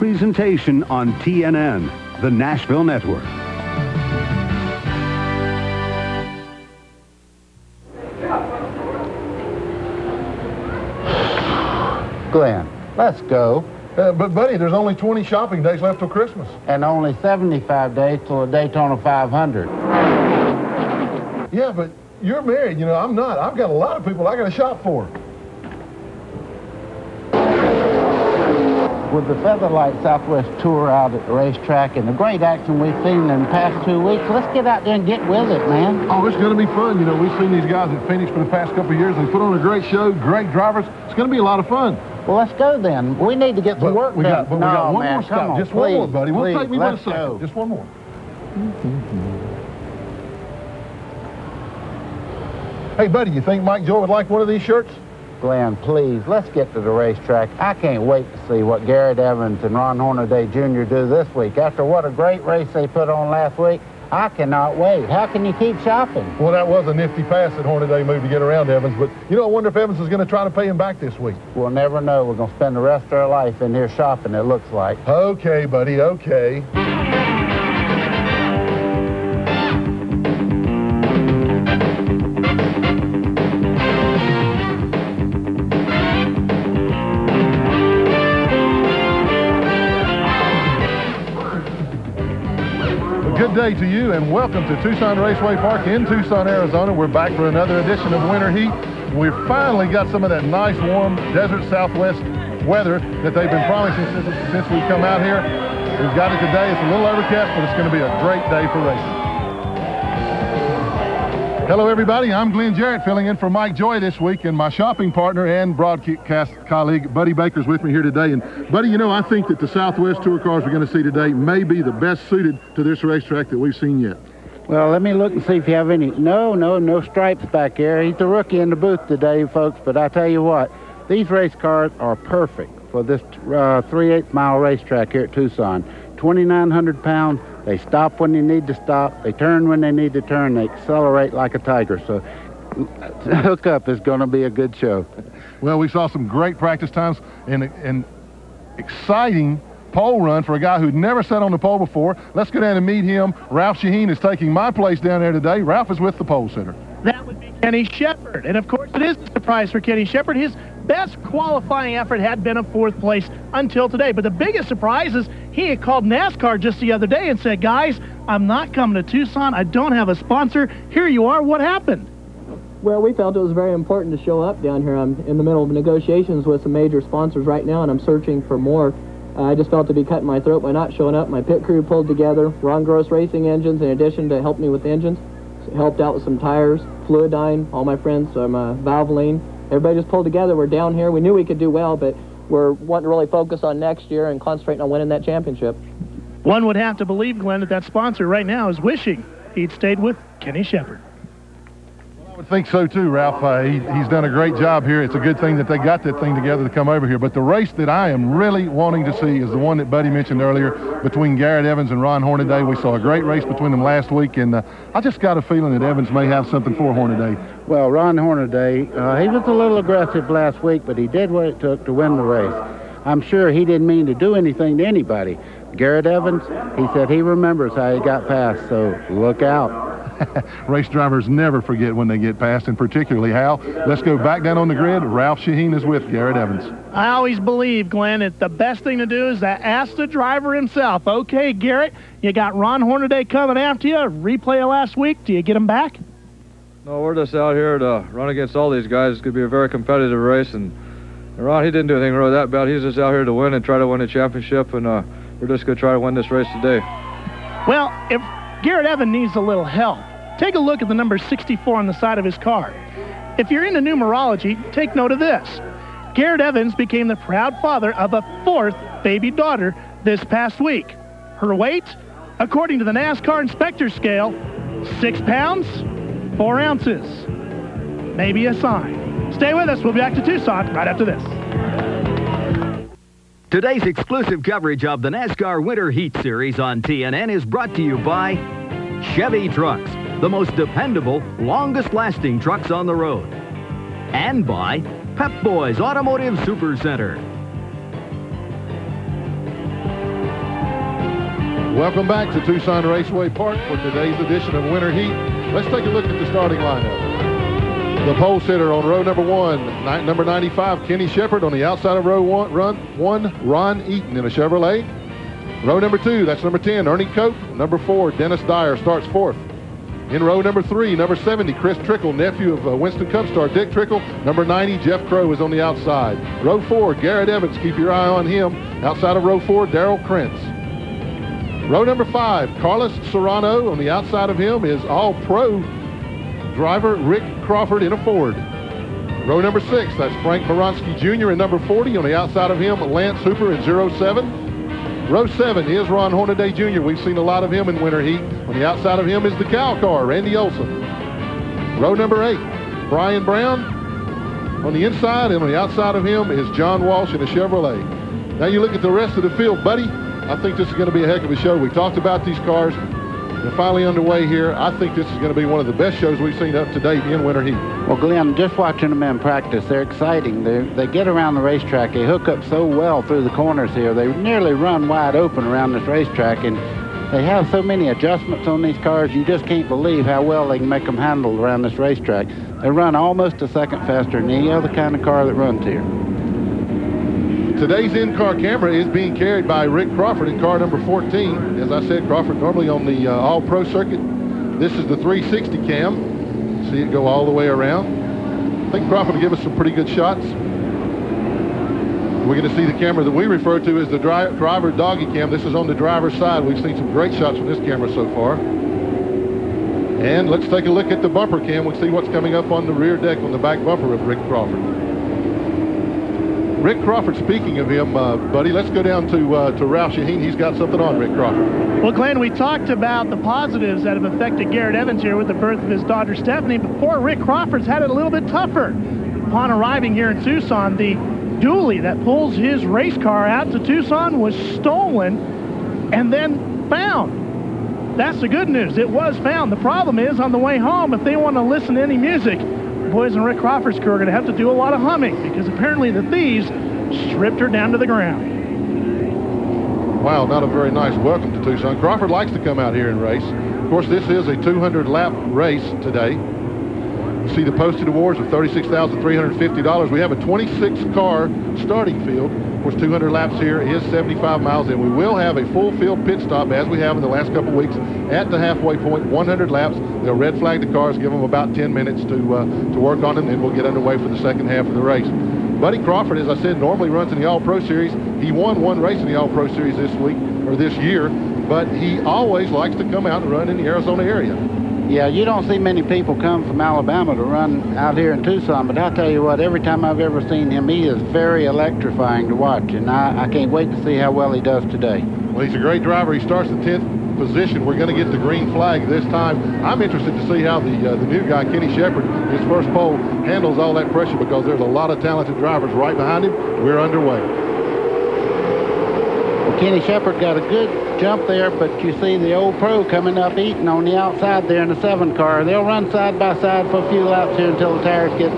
Presentation on TNN, the Nashville Network. Glenn, let's go. Uh, but, buddy, there's only 20 shopping days left till Christmas. And only 75 days till the Daytona 500. Yeah, but you're married. You know, I'm not. I've got a lot of people I got to shop for. With the Featherlite Southwest Tour out at the racetrack and the great action we've seen in the past two weeks, let's get out there and get with it, man. Oh, it's going to be fun. You know, we've seen these guys at Phoenix for the past couple of years. They put on a great show, great drivers. It's going to be a lot of fun. Well, let's go then. We need to get some But work we done. got, but no, we got one man, more stop. on, Just please, one more, buddy. Please, take me but a second. go. Just one more. Mm-hmm. Hey, buddy, you think Mike Joy would like one of these shirts? Glenn, please, let's get to the racetrack. I can't wait to see what Garrett Evans and Ron Hornaday Jr. do this week. After what a great race they put on last week, I cannot wait. How can you keep shopping? Well, that was a nifty pass that Hornaday moved to get around Evans. But, you know, I wonder if Evans is going to try to pay him back this week. We'll never know. We're going to spend the rest of our life in here shopping, it looks like. Okay, buddy, okay. Day to you and welcome to Tucson Raceway Park in Tucson, Arizona. We're back for another edition of Winter Heat. We've finally got some of that nice, warm desert southwest weather that they've been promising since, since we've come out here. We've got it today. It's a little overcast, but it's going to be a great day for racing. Hello, everybody. I'm Glenn Jarrett, filling in for Mike Joy this week, and my shopping partner and broadcast colleague, Buddy Baker's with me here today. And, Buddy, you know, I think that the Southwest Tour cars we're going to see today may be the best suited to this racetrack that we've seen yet. Well, let me look and see if you have any. No, no, no stripes back there. He's the rookie in the booth today, folks. But I tell you what, these race cars are perfect for this uh, 3 8 mile racetrack here at Tucson. 2,900 pounds. They stop when they need to stop. They turn when they need to turn. They accelerate like a tiger. So, hookup is going to be a good show. Well, we saw some great practice times and and exciting pole run for a guy who'd never sat on the pole before. Let's go down and meet him. Ralph Sheheen is taking my place down there today. Ralph is with the pole sitter. That would be Kenny Shepard. And of course, it is a surprise for Kenny Shepard. His best qualifying effort had been a fourth place until today. But the biggest surprise is he had called NASCAR just the other day and said, guys, I'm not coming to Tucson. I don't have a sponsor. Here you are. What happened? Well, we felt it was very important to show up down here. I'm in the middle of negotiations with some major sponsors right now, and I'm searching for more. Uh, I just felt to be cutting my throat by not showing up. My pit crew pulled together. Ron Gross Racing Engines, in addition to help me with engines, helped out with some tires, Fluidyne, all my friends, some uh, Valvoline. Everybody just pulled together. We're down here. We knew we could do well, but we're wanting to really focus on next year and concentrating on winning that championship. One would have to believe, Glenn, that that sponsor right now is wishing he'd stayed with Kenny Shepard. I would think so too, Ralph. Uh, he, he's done a great job here. It's a good thing that they got that thing together to come over here. But the race that I am really wanting to see is the one that Buddy mentioned earlier between Garrett Evans and Ron Hornaday. We saw a great race between them last week, and uh, I just got a feeling that Evans may have something for Hornaday. Well, Ron Hornaday, uh, he was a little aggressive last week, but he did what it took to win the race. I'm sure he didn't mean to do anything to anybody. Garrett Evans, he said he remembers how he got past, so look out. Race drivers never forget when they get past, and particularly how. Let's go back down on the grid. Ralph Sheheen is with Garrett Evans. I always believe, Glenn, that the best thing to do is to ask the driver himself. Okay, Garrett, you got Ron Hornaday coming after you. Replay of last week. Do you get him back? No, we're just out here to run against all these guys. It's going to be a very competitive race. And, and Ron, he didn't do anything really that bad. He's just out here to win and try to win the championship. And uh, we're just going to try to win this race today. Well, if Garrett Evans needs a little help, take a look at the number 64 on the side of his car. If you're into numerology, take note of this. Garrett Evans became the proud father of a fourth baby daughter this past week. Her weight, according to the NASCAR inspector scale, six pounds, four ounces. Maybe a sign. Stay with us. We'll be back to Tucson right after this. Today's exclusive coverage of the NASCAR Winter Heat Series on TNN is brought to you by Chevy Trucks, the most dependable, longest-lasting trucks on the road. And by Pep Boys Automotive Super Center. Welcome back to Tucson Raceway Park for today's edition of Winter Heat. Let's take a look at the starting lineup. The pole sitter on row number one, number 95, Kenny Shepard. On the outside of row one, run, one, Ron Eaton in a Chevrolet. Row number two, that's number 10, Ernie Cope. Number four, Dennis Dyer starts fourth. In row number three, number 70, Chris Trickle, nephew of uh, Winston Cup star Dick Trickle. Number 90, Jeff Crow is on the outside. Row four, Garrett Evans, keep your eye on him. Outside of row four, Daryl Krentz. Row number five, Carlos Serrano. On the outside of him is all-pro driver Rick Crawford in a Ford. Row number six, that's Frank Moronsky Jr. in number 40. On the outside of him, Lance Hooper in 07. Row seven is Ron Hornaday Jr. We've seen a lot of him in winter heat. On the outside of him is the cow car, Randy Olson. Row number eight, Brian Brown. On the inside and on the outside of him is John Walsh in a Chevrolet. Now you look at the rest of the field, buddy. I think this is going to be a heck of a show. We talked about these cars. They're finally underway here. I think this is going to be one of the best shows we've seen up to date in winter heat. Well, Glenn, just watching the men practice, they're exciting. They they get around the racetrack. They hook up so well through the corners here. They nearly run wide open around this racetrack, and they have so many adjustments on these cars. You just can't believe how well they can make them handle around this racetrack. They run almost a second faster than any other kind of car that runs here. Today's in-car camera is being carried by Rick Crawford in car number 14. As I said, Crawford normally on the uh, All-Pro circuit. This is the 360 cam. See it go all the way around. I think Crawford will give us some pretty good shots. We're going to see the camera that we refer to as the dri driver doggy cam. This is on the driver's side. We've seen some great shots from this camera so far. And let's take a look at the bumper cam. We'll see what's coming up on the rear deck on the back bumper of Rick Crawford. Rick Crawford, speaking of him, uh, buddy, let's go down to uh, to Ralph Sheheen. He's got something on Rick Crawford. Well, Glenn, we talked about the positives that have affected Garrett Evans here with the birth of his daughter Stephanie. Before Rick Crawford's had it a little bit tougher. Upon arriving here in Tucson, the dually that pulls his race car out to Tucson was stolen and then found. That's the good news. It was found. The problem is on the way home, if they want to listen to any music, boys and Rick Crawford's crew are going to have to do a lot of humming because apparently the thieves stripped her down to the ground. Wow, not a very nice welcome to Tucson. Crawford likes to come out here and race. Of course, this is a 200-lap race today. You see the posted awards of $36,350. We have a 26-car starting field course, 200 laps here is 75 miles, and we will have a full field pit stop as we have in the last couple of weeks at the halfway point, 100 laps. They'll red flag the cars, give them about 10 minutes to uh, to work on them, and we'll get underway for the second half of the race. Buddy Crawford, as I said, normally runs in the All-Pro Series. He won one race in the All-Pro Series this week, or this year, but he always likes to come out and run in the Arizona area. Yeah, you don't see many people come from Alabama to run out here in Tucson, but I'll tell you what, every time I've ever seen him, he is very electrifying to watch, and I, I can't wait to see how well he does today. Well, he's a great driver. He starts in 10th position. We're going to get the green flag this time. I'm interested to see how the uh, the new guy, Kenny Shepard, his first pole, handles all that pressure because there's a lot of talented drivers right behind him. We're underway. Kenny Shepard got a good jump there, but you see the old pro coming up eating on the outside there in the seven car. They'll run side by side for a few laps here until the tires get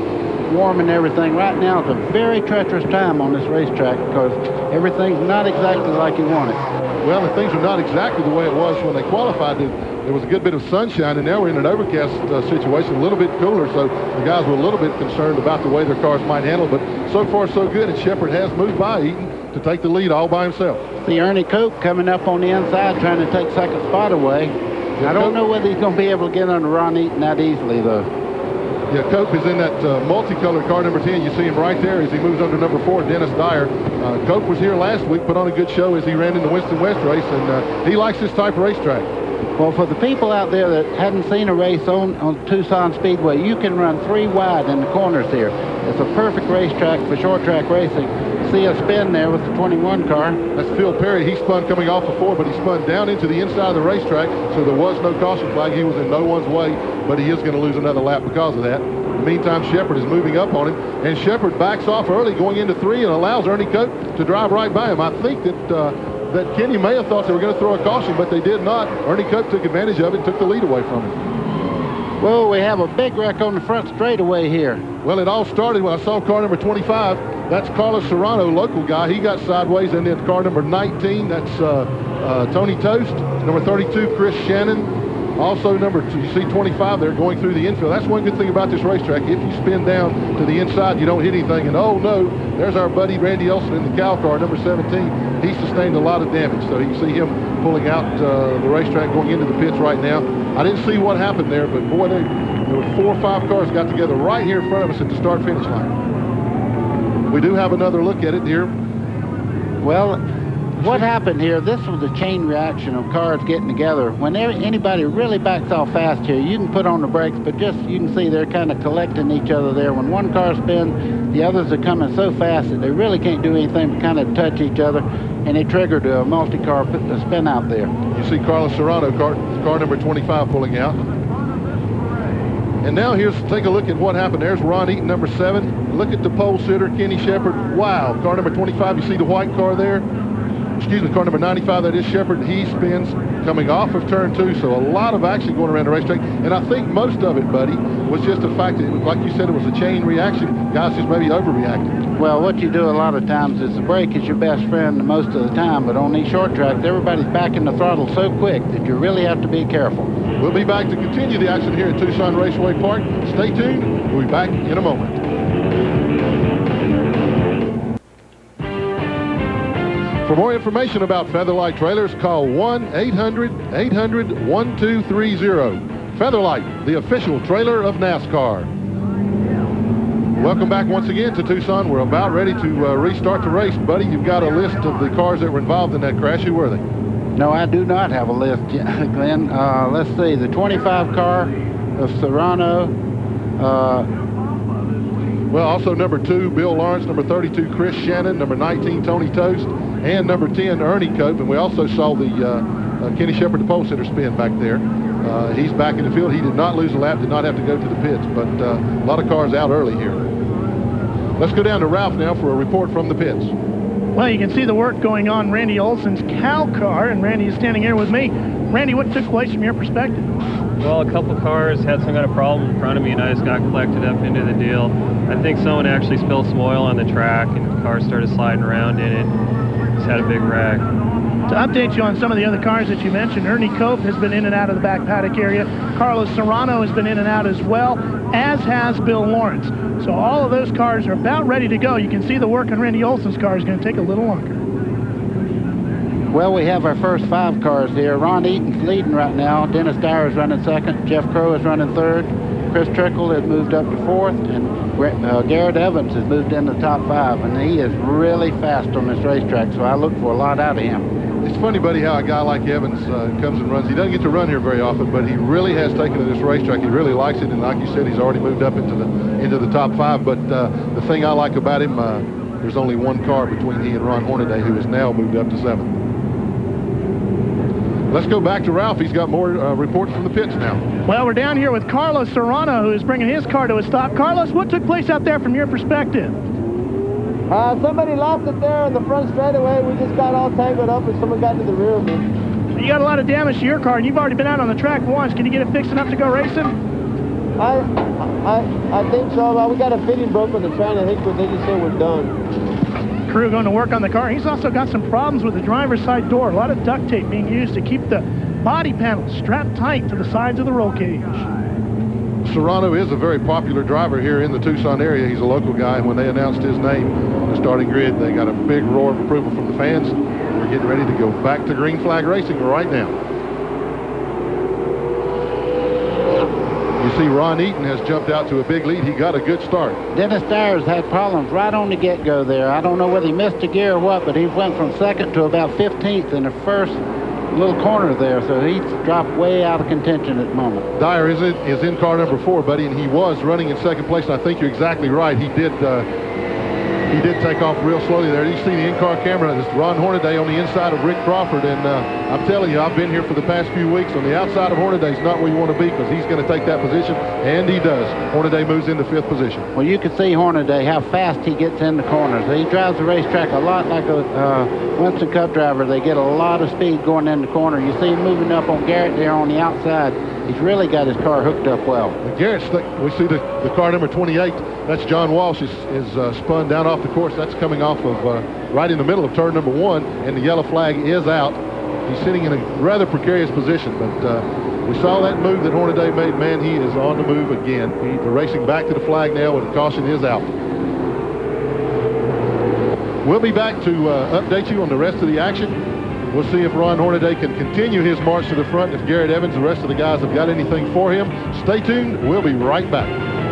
warm and everything. Right now it's a very treacherous time on this racetrack because everything's not exactly like you want it. Well, and things are not exactly the way it was when they qualified. There was a good bit of sunshine, and now we're in an overcast uh, situation, a little bit cooler, so the guys were a little bit concerned about the way their cars might handle, but so far so good, and Shepard has moved by Eaton to take the lead all by himself. See Ernie Cope coming up on the inside trying to take second spot away. Yeah, I don't Cope, know whether he's going to be able to get under Ron Eaton that easily, though. Yeah, Cope is in that uh, multicolored car number 10. You see him right there as he moves under number four, Dennis Dyer. Uh, Cope was here last week, put on a good show as he ran in the Winston West race, and uh, he likes this type of racetrack. Well, for the people out there that hadn't seen a race on, on Tucson Speedway, you can run three wide in the corners here. It's a perfect racetrack for short track racing see a spin there with the 21 car. That's Phil Perry. He spun coming off the four, but he spun down into the inside of the racetrack, so there was no caution flag. He was in no one's way, but he is going to lose another lap because of that. Meantime, Shepard is moving up on him, and Shepard backs off early going into three and allows Ernie Cope to drive right by him. I think that uh, that Kenny may have thought they were going to throw a caution, but they did not. Ernie Cope took advantage of it took the lead away from him. Well, we have a big wreck on the front straightaway here. Well, it all started when I saw car number 25 That's Carlos Serrano, local guy. He got sideways. And then car number 19, that's uh, uh, Tony Toast. Number 32, Chris Shannon. Also, number two, you see 25 there going through the infield. That's one good thing about this racetrack. If you spin down to the inside, you don't hit anything. And oh no, there's our buddy Randy Olson in the cow car, number 17. He sustained a lot of damage. So you can see him pulling out uh, the racetrack, going into the pits right now. I didn't see what happened there, but boy, they, there were four or five cars got together right here in front of us at the start-finish line. We do have another look at it here. Well, what happened here, this was a chain reaction of cars getting together. When anybody really backs off fast here, you can put on the brakes, but just you can see they're kind of collecting each other there. When one car spins, the others are coming so fast that they really can't do anything but kind of touch each other, and it triggered a multi-car spin out there. You see Carlos Serrano, car, car number 25, pulling out. And now here's take a look at what happened. There's Ron Eaton, number seven. Look at the pole sitter, Kenny Shepard. Wow, car number 25. You see the white car there? Excuse me, car number 95, that is Shepard. He spins coming off of turn two, so a lot of action going around the racetrack. And I think most of it, buddy, was just the fact that, was, like you said, it was a chain reaction. Guys just maybe overreacted. Well, what you do a lot of times is the brake is your best friend most of the time, but on these short tracks, everybody's backing the throttle so quick that you really have to be careful. We'll be back to continue the action here at Tucson Raceway Park. Stay tuned. We'll be back in a moment. For more information about Featherlite trailers, call 1-800-800-1230. Featherlite, the official trailer of NASCAR. Welcome back once again to Tucson. We're about ready to uh, restart the race. Buddy, you've got a list of the cars that were involved in that crash. Who were they? No, I do not have a list, Glenn. Uh, let's see. The 25 car of Serrano. Uh, well, also number two, Bill Lawrence. Number 32, Chris Shannon. Number 19, Tony Toast and number 10, Ernie Cope. And we also saw the uh, uh, Kenny Shepard, the pole sitter, spin back there. Uh, he's back in the field. He did not lose a lap, did not have to go to the pits, but uh, a lot of cars out early here. Let's go down to Ralph now for a report from the pits. Well, you can see the work going on Randy Olson's cow car, and Randy is standing here with me. Randy, what took place from your perspective? Well, a couple cars had some kind of problem in front of me, and I just got collected up into the deal. I think someone actually spilled some oil on the track, and the car started sliding around in it had a big wreck. To update you on some of the other cars that you mentioned, Ernie Cope has been in and out of the back paddock area. Carlos Serrano has been in and out as well, as has Bill Lawrence. So all of those cars are about ready to go. You can see the work on Randy Olson's car is going to take a little longer. Well, we have our first five cars here. Ron Eaton's leading right now. Dennis Dyer is running second. Jeff Crow is running third. Chris Trickle has moved up to fourth, and uh, Garrett Evans has moved into the top five, and he is really fast on this racetrack, so I look for a lot out of him. It's funny, buddy, how a guy like Evans uh, comes and runs. He doesn't get to run here very often, but he really has taken to this racetrack. He really likes it, and like you said, he's already moved up into the into the top five. But uh, the thing I like about him, uh, there's only one car between he and Ron Hornaday, who has now moved up to seventh. Let's go back to Ralph. He's got more uh, reports from the pits now. Well, we're down here with Carlos Serrano, who is bringing his car to a stop. Carlos, what took place out there from your perspective? Uh, somebody lost it there in the front straightaway. We just got all tangled up and someone got to the rear of me. You got a lot of damage to your car, and you've already been out on the track once. Can you get it fixed enough to go racing? I, I, I think so. Well, we got a fitting broken the train. I think they just said we're done crew going to work on the car. He's also got some problems with the driver's side door. A lot of duct tape being used to keep the body panel strapped tight to the sides of the roll cage. Serrano is a very popular driver here in the Tucson area. He's a local guy. When they announced his name the starting grid, they got a big roar of approval from the fans. We're getting ready to go back to green flag racing right now. You see Ron Eaton has jumped out to a big lead. He got a good start. Dennis Dyers had problems right on the get-go there. I don't know whether he missed a gear or what, but he went from second to about 15th in the first little corner there, so he's dropped way out of contention at the moment. Dyer is in, is in car number four, buddy, and he was running in second place, and I think you're exactly right. He did uh, he did take off real slowly there. You see the in-car camera. It's Ron Hornaday on the inside of Rick Crawford. And uh, I'm telling you, I've been here for the past few weeks. On the outside of Hornaday is not where you want to be because he's going to take that position. And he does. Hornaday moves into fifth position. Well, you can see Hornaday, how fast he gets in the corners. He drives the racetrack a lot like a uh, Winston Cup driver. They get a lot of speed going in the corner. You see him moving up on Garrett there on the outside. He's really got his car hooked up well. Garrett's, we see the, the car number 28 That's John Walsh is, is uh, spun down off the course. That's coming off of uh, right in the middle of turn number one, and the yellow flag is out. He's sitting in a rather precarious position, but uh, we saw that move that Hornaday made. Man, he is on the move again. He's racing back to the flag now, and caution is out. We'll be back to uh, update you on the rest of the action. We'll see if Ron Hornaday can continue his march to the front. If Garrett Evans, and the rest of the guys have got anything for him, stay tuned. We'll be right back.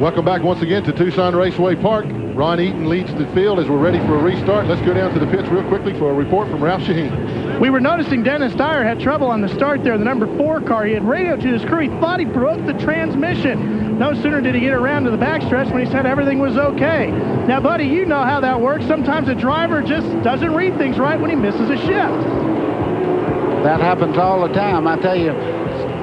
Welcome back once again to Tucson Raceway Park. Ron Eaton leads the field as we're ready for a restart. Let's go down to the pits real quickly for a report from Ralph Sheheen. We were noticing Dennis Dyer had trouble on the start there, the number four car. He had radioed to his crew. He thought he broke the transmission. No sooner did he get around to the backstretch when he said everything was okay. Now, buddy, you know how that works. Sometimes a driver just doesn't read things right when he misses a shift. That happens all the time. I tell you,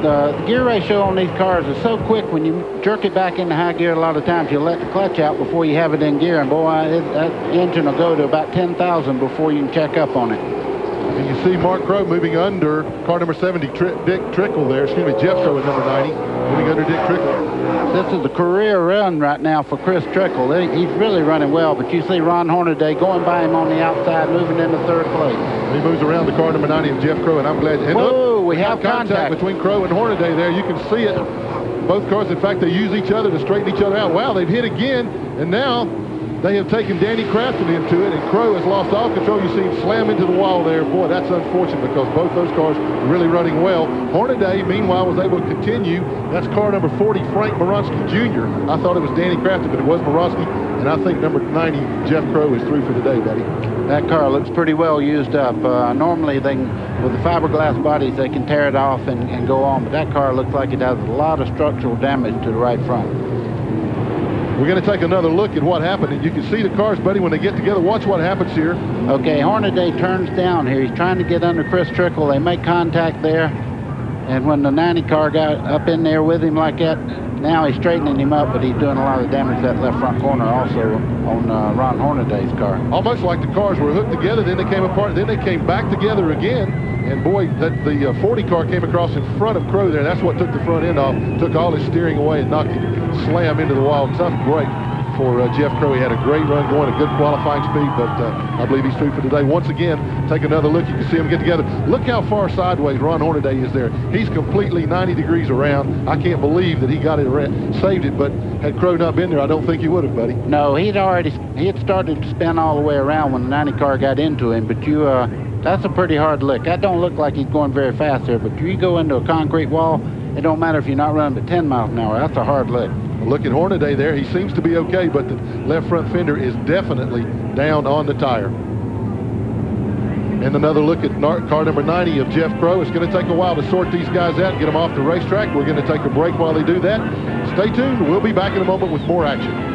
the, the, gear ratio on these cars is so quick when you jerk it back into high gear a lot of times you let the clutch out before you have it in gear and boy it, that engine will go to about 10,000 before you can check up on it. And you see Mark Crow moving under car number 70 Tri Dick Trickle there excuse me Jeff Crow at number 90 moving under Dick Trickle. This is a career run right now for Chris Trickle. He's really running well, but you see Ron Hornaday going by him on the outside, moving into third place. He moves around the car number 90 of Jeff Crow, and I'm glad. And Whoa, we have contact, contact between Crow and Hornaday there. You can see it. Both cars, in fact, they use each other to straighten each other out. Wow, they've hit again, and now they have taken Danny Crafton into it, and Crow has lost all control. You see him slam into the wall there. Boy, that's unfortunate because both those cars are really running well. Hornaday, meanwhile, was able to continue. That's car number 40, Frank Moronsky Jr. I thought it was Danny Crafton, but it was Moronsky, and I think number 90, Jeff Crow, is through for the day, buddy. That car looks pretty well used up. Uh, normally, they can, with the fiberglass bodies, they can tear it off and, and go on, but that car looks like it has a lot of structural damage to the right front. We're going to take another look at what happened. And you can see the cars, buddy, when they get together. Watch what happens here. Okay, Hornaday turns down here. He's trying to get under Chris Trickle. They make contact there. And when the 90 car got up in there with him like that, now he's straightening him up, but he's doing a lot of damage that left front corner also on uh, Ron Hornaday's car. Almost like the cars were hooked together, then they came apart, then they came back together again. And boy, that the uh, 40 car came across in front of Crow there. That's what took the front end off, took all his steering away and knocked him slam into the wall. Tough break for uh, Jeff Crow. He had a great run going, a good qualifying speed, but uh, I believe he's through for today. Once again, take another look. You can see him get together. Look how far sideways Ron Hornaday is there. He's completely 90 degrees around. I can't believe that he got it, saved it, but had Crow not been there, I don't think he would have, buddy. No, he'd already, he had started to spin all the way around when the 90 car got into him, but you, uh, that's a pretty hard lick. That don't look like he's going very fast there, but you go into a concrete wall, it don't matter if you're not running at 10 miles an hour. That's a hard lick. Look at Hornaday there. He seems to be okay, but the left front fender is definitely down on the tire. And another look at car number 90 of Jeff Crow. It's going to take a while to sort these guys out and get them off the racetrack. We're going to take a break while they do that. Stay tuned. We'll be back in a moment with more action.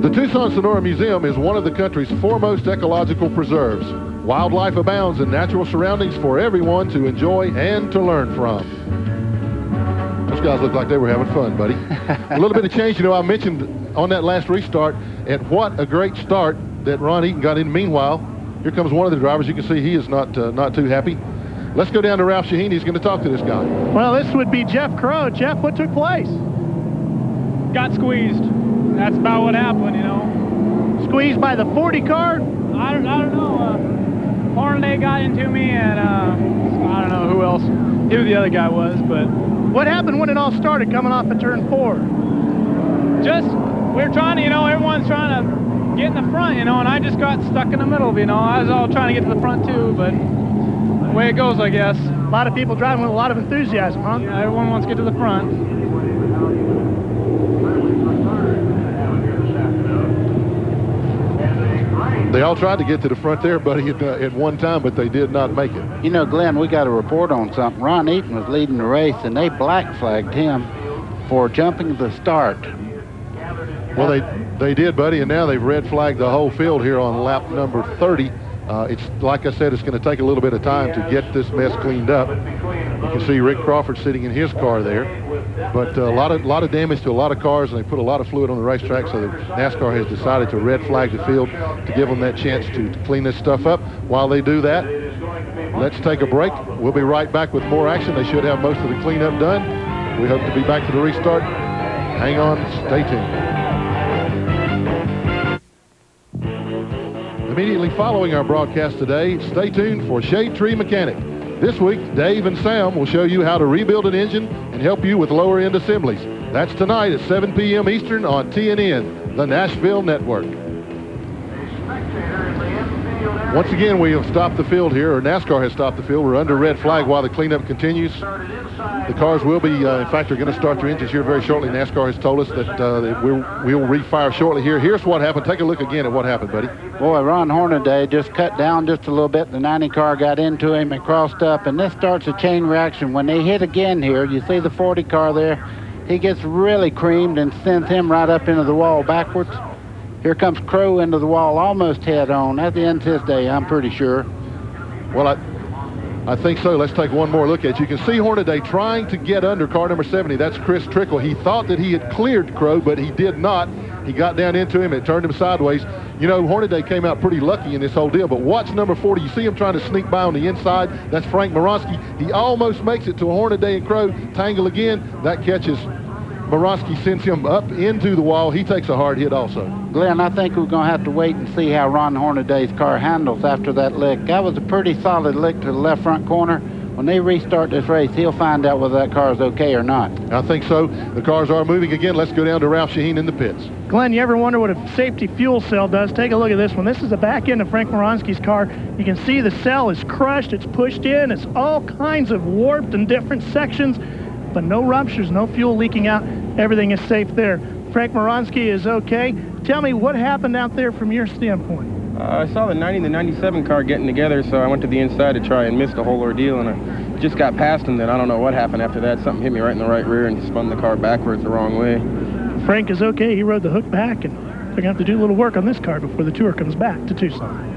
The Tucson Sonora Museum is one of the country's foremost ecological preserves. Wildlife abounds in natural surroundings for everyone to enjoy and to learn from. Those guys look like they were having fun, buddy. a little bit of change. You know, I mentioned on that last restart, and what a great start that Ron Eaton got in. Meanwhile, here comes one of the drivers. You can see he is not uh, not too happy. Let's go down to Ralph Sheheen. He's going to talk to this guy. Well, this would be Jeff Crow. Jeff, what took place? Got squeezed that's about what happened, you know. Squeezed by the 40 car? I don't, I don't know. Uh, Hornaday got into me, and uh, I don't know who else, who the other guy was, but. What happened when it all started coming off of turn four? Just, we are trying to, you know, everyone's trying to get in the front, you know, and I just got stuck in the middle, you know. I was all trying to get to the front too, but the way it goes, I guess. A lot of people driving with a lot of enthusiasm, huh? Yeah, everyone wants to get to the front. They all tried to get to the front there, buddy, at, uh, at one time, but they did not make it. You know, Glenn, we got a report on something. Ron Eaton was leading the race, and they black flagged him for jumping the start. Well, they they did, buddy, and now they've red flagged the whole field here on lap number 30. Uh, it's like I said, it's going to take a little bit of time to get this mess cleaned up. You can see Rick Crawford sitting in his car there. But uh, a lot of lot of damage to a lot of cars, and they put a lot of fluid on the racetrack. So the NASCAR has decided to red flag the field to give them that chance to, to clean this stuff up. While they do that, let's take a break. We'll be right back with more action. They should have most of the cleanup done. We hope to be back to the restart. Hang on, stay tuned. Immediately following our broadcast today, stay tuned for Shade Tree Mechanic. This week, Dave and Sam will show you how to rebuild an engine and help you with lower end assemblies. That's tonight at 7 p.m. Eastern on TNN, the Nashville Network. Once again, we have stopped the field here, or NASCAR has stopped the field. We're under red flag while the cleanup continues. The cars will be, uh, in fact, they're going to start their engines here very shortly. NASCAR has told us that uh, we'll, we'll refire shortly here. Here's what happened. Take a look again at what happened, buddy. Boy, Ron Hornaday just cut down just a little bit. The 90 car got into him and crossed up, and this starts a chain reaction. When they hit again here, you see the 40 car there, he gets really creamed and sends him right up into the wall backwards. Here comes Crow into the wall almost head on. At the end of his day, I'm pretty sure. Well, I, I think so. Let's take one more look at it. You can see Hornaday trying to get under car number 70. That's Chris Trickle. He thought that he had cleared Crow, but he did not. He got down into him. It turned him sideways. You know, Hornaday came out pretty lucky in this whole deal, but watch number 40. You see him trying to sneak by on the inside. That's Frank Moronsky. He almost makes it to a Hornaday and Crow. Tangle again. That catches Moronsky sends him up into the wall. He takes a hard hit also. Glenn, I think we're going to have to wait and see how Ron Hornaday's car handles after that lick. That was a pretty solid lick to the left front corner. When they restart this race, he'll find out whether that car is okay or not. I think so. The cars are moving again. Let's go down to Ralph Sheheen in the pits. Glenn, you ever wonder what a safety fuel cell does? Take a look at this one. This is the back end of Frank Moronsky's car. You can see the cell is crushed. It's pushed in. It's all kinds of warped in different sections, but no ruptures, no fuel leaking out. Everything is safe there. Frank Moronsky is okay. Tell me what happened out there from your standpoint. Uh, I saw the 90 and the 97 car getting together, so I went to the inside to try and miss the whole ordeal, and I just got past him. Then I don't know what happened after that. Something hit me right in the right rear and spun the car backwards the wrong way. Frank is okay. He rode the hook back, and they're going to have to do a little work on this car before the tour comes back to Tucson.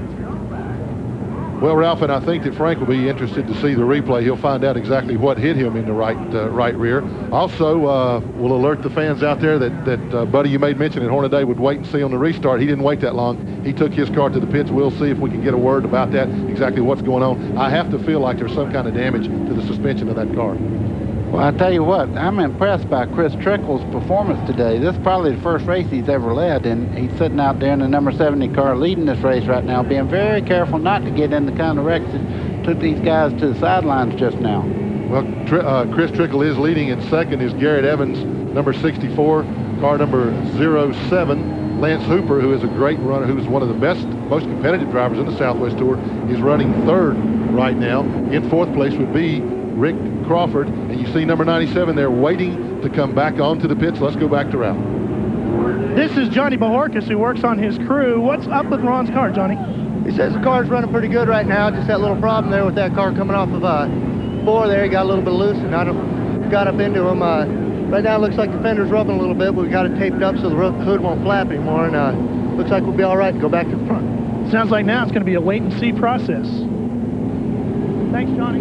Well, Ralph, and I think that Frank will be interested to see the replay. He'll find out exactly what hit him in the right uh, right rear. Also, uh, we'll alert the fans out there that, that uh, Buddy, you made mention that Hornaday would wait and see on the restart. He didn't wait that long. He took his car to the pits. We'll see if we can get a word about that, exactly what's going on. I have to feel like there's some kind of damage to the suspension of that car. Well, I tell you what, I'm impressed by Chris Trickle's performance today. This is probably the first race he's ever led, and he's sitting out there in the number 70 car leading this race right now, being very careful not to get in the kind of wrecks that took these guys to the sidelines just now. Well, uh, Chris Trickle is leading in second is Garrett Evans, number 64, car number 07. Lance Hooper, who is a great runner, who is one of the best, most competitive drivers in the Southwest Tour, is running third right now. In fourth place would be Rick Crawford. And you see number 97 there waiting to come back onto the pits. Let's go back to Ralph. This is Johnny Bahorkas, who works on his crew. What's up with Ron's car, Johnny? He says the car's running pretty good right now. Just that little problem there with that car coming off of uh, four there. He got a little bit loose and I don't, got up into him. Uh, right now it looks like the fender's rubbing a little bit, but we got it taped up so the hood won't flap anymore. And uh, looks like we'll be all right to go back to the front. Sounds like now it's going to be a wait and see process. Thanks, Johnny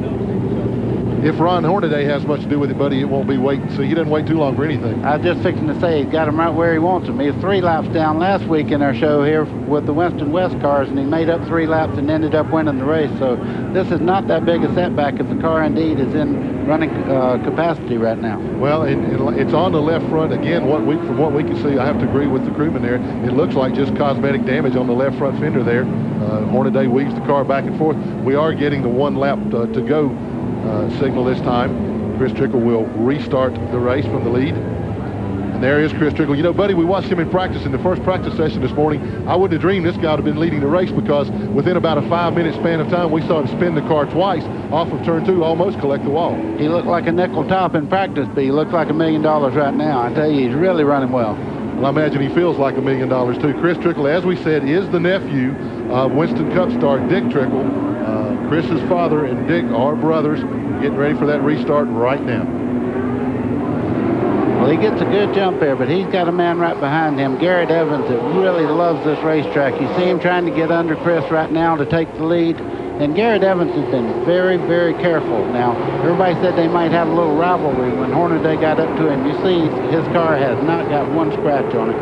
if Ron Hornaday has much to do with it, buddy, it won't be wait and see. He doesn't wait too long for anything. I was just fixing to say he's got him right where he wants him. He was three laps down last week in our show here with the Winston West cars, and he made up three laps and ended up winning the race. So this is not that big a setback if the car indeed is in running uh, capacity right now. Well, it, it, it's on the left front. Again, what we, from what we can see, I have to agree with the crewman there. It looks like just cosmetic damage on the left front fender there. Uh, Hornaday weaves the car back and forth. We are getting the one lap uh, to go Uh, signal this time. Chris Trickle will restart the race from the lead. And there is Chris Trickle. You know, buddy, we watched him in practice in the first practice session this morning. I wouldn't have dreamed this guy would have been leading the race because within about a five-minute span of time, we saw him spin the car twice off of turn two, almost collect the wall. He looked like a nickel top in practice, but he looks like a million dollars right now. I tell you, he's really running well. Well, I imagine he feels like a million dollars, too. Chris Trickle, as we said, is the nephew of Winston Cup star Dick Trickle. Chris's father and Dick are brothers, getting ready for that restart right now. Well, he gets a good jump there, but he's got a man right behind him, Garrett Evans, that really loves this racetrack. You see him trying to get under Chris right now to take the lead. And Garrett Evans has been very, very careful. Now, everybody said they might have a little rivalry when Hornaday got up to him. You see, his car has not got one scratch on it.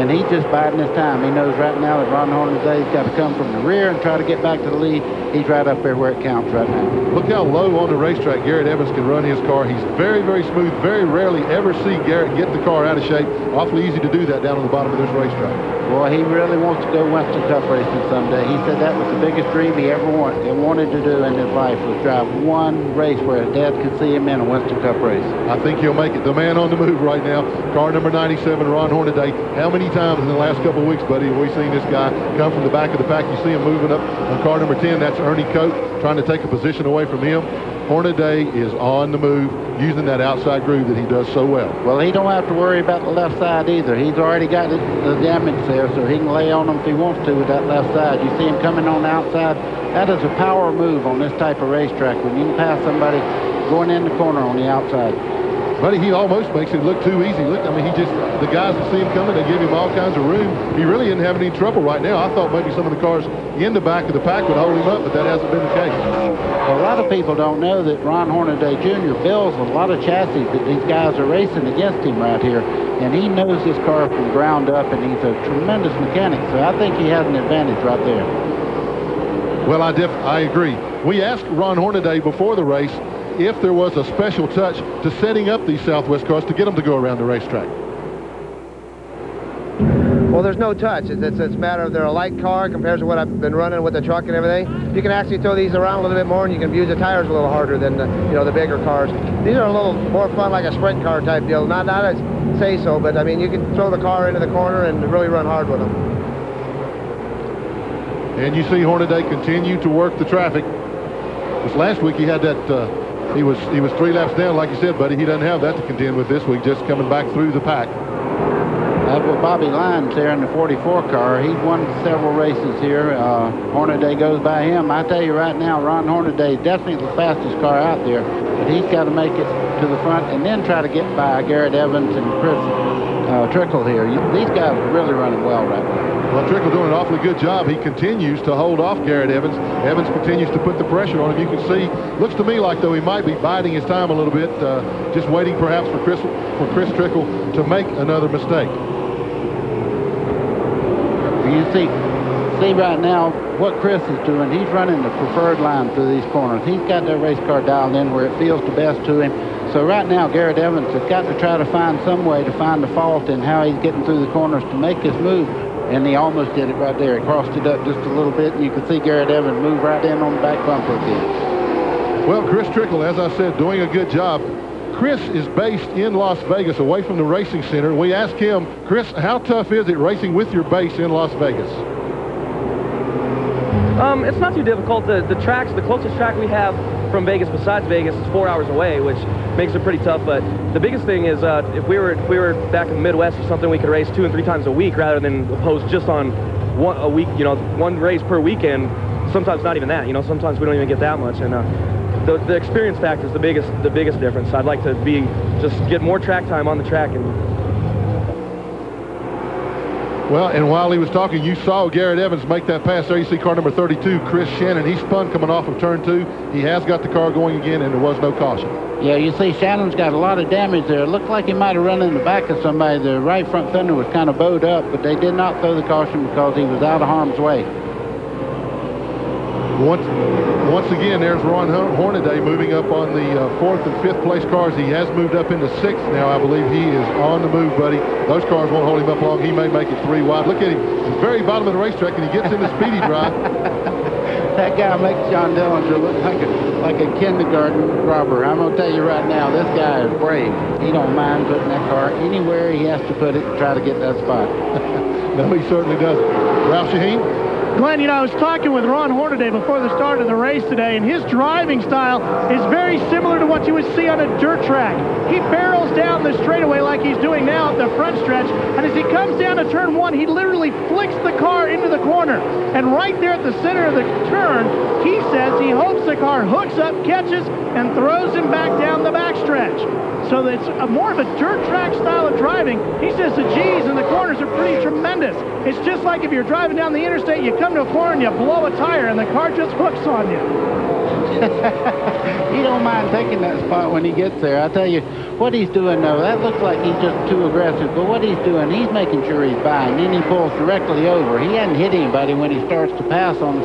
And he's just biding his time. He knows right now that Ron Hornaday's got to come from the rear and try to get back to the lead. He's right up there where it counts right now. Look how low on the racetrack Garrett Evans can run his car. He's very, very smooth. Very rarely ever see Garrett get the car out of shape. Awfully easy to do that down on the bottom of this racetrack. Well, he really wants to go Winston Cup racing someday. He said that was the biggest dream he ever want, wanted to do in his life was drive one race where his dad could see him in a Winston Cup race. I think he'll make it. The man on the move right now, car number 97, Ron Hornaday. How many times in the last couple of weeks, buddy, have we seen this guy come from the back of the pack? You see him moving up on car number 10. That's Ernie Cope trying to take a position away from him. Hornaday is on the move using that outside groove that he does so well. Well, he don't have to worry about the left side either. He's already got the, damage there, so he can lay on them if he wants to with that left side. You see him coming on the outside. That is a power move on this type of racetrack when you can pass somebody going in the corner on the outside. Buddy, he almost makes it look too easy. Look, I mean, he just, the guys that see him coming, they give him all kinds of room. He really isn't having any trouble right now. I thought maybe some of the cars in the back of the pack would hold him up, but that hasn't been the case. Well, a lot of people don't know that Ron Hornaday Jr. builds a lot of chassis that these guys are racing against him right here. And he knows this car from ground up, and he's a tremendous mechanic. So I think he has an advantage right there. Well, I, def I agree. We asked Ron Hornaday before the race if there was a special touch to setting up these Southwest cars to get them to go around the racetrack. Well, there's no touch. It's, it's, it's, a matter of they're a light car compared to what I've been running with the truck and everything. You can actually throw these around a little bit more, and you can use the tires a little harder than the, you know the bigger cars. These are a little more fun, like a sprint car type deal. Not not as say so, but I mean you can throw the car into the corner and really run hard with them. And you see Hornaday continue to work the traffic. This last week he had that. Uh, he was he was three laps down, like you said, buddy. He doesn't have that to contend with this week, just coming back through the pack. That's what Bobby Lyons there in the 44 car. He's won several races here. Uh, Hornaday goes by him. I tell you right now, Ron Hornaday is definitely the fastest car out there, but he's got to make it to the front and then try to get by Garrett Evans and Chris uh, Trickle here. You, these guys are really running well right now. Well, Trickle doing an awfully good job. He continues to hold off Garrett Evans. Evans continues to put the pressure on him. You can see, looks to me like though he might be biding his time a little bit, uh, just waiting perhaps for Chris for Chris Trickle to make another mistake. You see, see right now what Chris is doing. He's running the preferred line through these corners. He's got that race car dialed in where it feels the best to him. So right now, Garrett Evans has got to try to find some way to find the fault in how he's getting through the corners to make this move and he almost did it right there. He crossed it up just a little bit, and you can see Garrett Evans move right in on the back bumper again. Well, Chris Trickle, as I said, doing a good job. Chris is based in Las Vegas, away from the racing center. We asked him, Chris, how tough is it racing with your base in Las Vegas? Um, it's not too difficult. The, the tracks, the closest track we have from Vegas besides Vegas is four hours away, which makes it pretty tough. But the biggest thing is uh, if we were if we were back in the Midwest or something, we could race two and three times a week rather than opposed just on one a week. You know, one race per weekend. Sometimes not even that. You know, sometimes we don't even get that much. And uh, the the experience factor is the biggest the biggest difference. I'd like to be just get more track time on the track and well, and while he was talking, you saw Garrett Evans make that pass there. You see car number 32, Chris Shannon. He spun coming off of turn two. He has got the car going again, and there was no caution. Yeah, you see Shannon's got a lot of damage there. It looked like he might have run in the back of somebody. The right front fender was kind of bowed up, but they did not throw the caution because he was out of harm's way. Once, once again, there's Ron Hornaday moving up on the uh, fourth and fifth place cars. He has moved up into sixth now. I believe he is on the move, buddy. Those cars won't hold him up long. He may make it three wide. Look at him. He's very bottom of the racetrack, and he gets in the speedy drive. that guy makes John Dillinger look like a, like a kindergarten robber. I'm going to tell you right now, this guy is brave. He don't mind putting that car anywhere he has to put it to try to get that spot. no, he certainly doesn't. Ralph Sheheen? Glenn, you know, I was talking with Ron Hornaday before the start of the race today, and his driving style is very similar to what you would see on a dirt track. He barrels down the straightaway like he's doing now at the front stretch, and as he comes down to turn one, he literally flicks the car into the corner. And right there at the center of the turn, he says he hopes the car hooks up, catches, and throws him back down the backstretch. So it's a more of a dirt track style of driving. He says the G's and the corners are pretty tremendous. It's just like if you're driving down the interstate, you come to a corner and you blow a tire and the car just hooks on you. he don't mind taking that spot when he gets there. I tell you, what he's doing though, that looks like he's just too aggressive, but what he's doing, he's making sure he's by, and then he pulls directly over. He hadn't hit anybody when he starts to pass on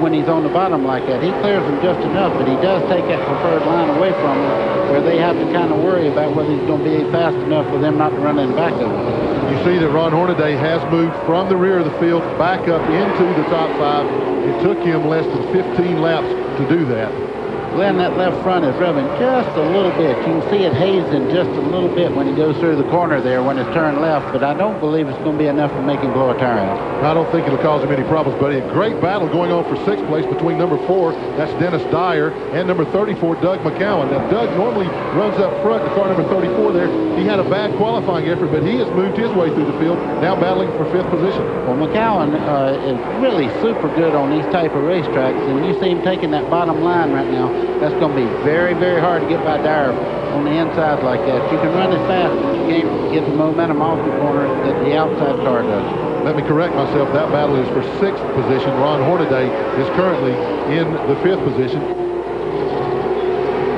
when he's on the bottom like that. He clears them just enough, but he does take that preferred line away from them where they have to kind of worry about whether he's going to be fast enough for them not to run in back of him. You see that Ron Hornaday has moved from the rear of the field back up into the top five. It took him less than 15 laps to do that. Glenn, that left front is rubbing just a little bit. You can see it hazing just a little bit when he goes through the corner there when it's turned left, but I don't believe it's going to be enough to make him blow a tire out. I don't think it'll cause him any problems, buddy. A great battle going on for sixth place between number four, that's Dennis Dyer, and number 34, Doug McCowan. Now, Doug normally runs up front in car number 34 there. He had a bad qualifying effort, but he has moved his way through the field, now battling for fifth position. Well, McCowan uh, is really super good on these type of racetracks, and you see him taking that bottom line right now. That's going to be very, very hard to get by Dyer on the inside like that. You can run as fast, but you can't get the momentum off the corner that the outside car does. Let me correct myself. That battle is for sixth position. Ron Hornaday is currently in the fifth position.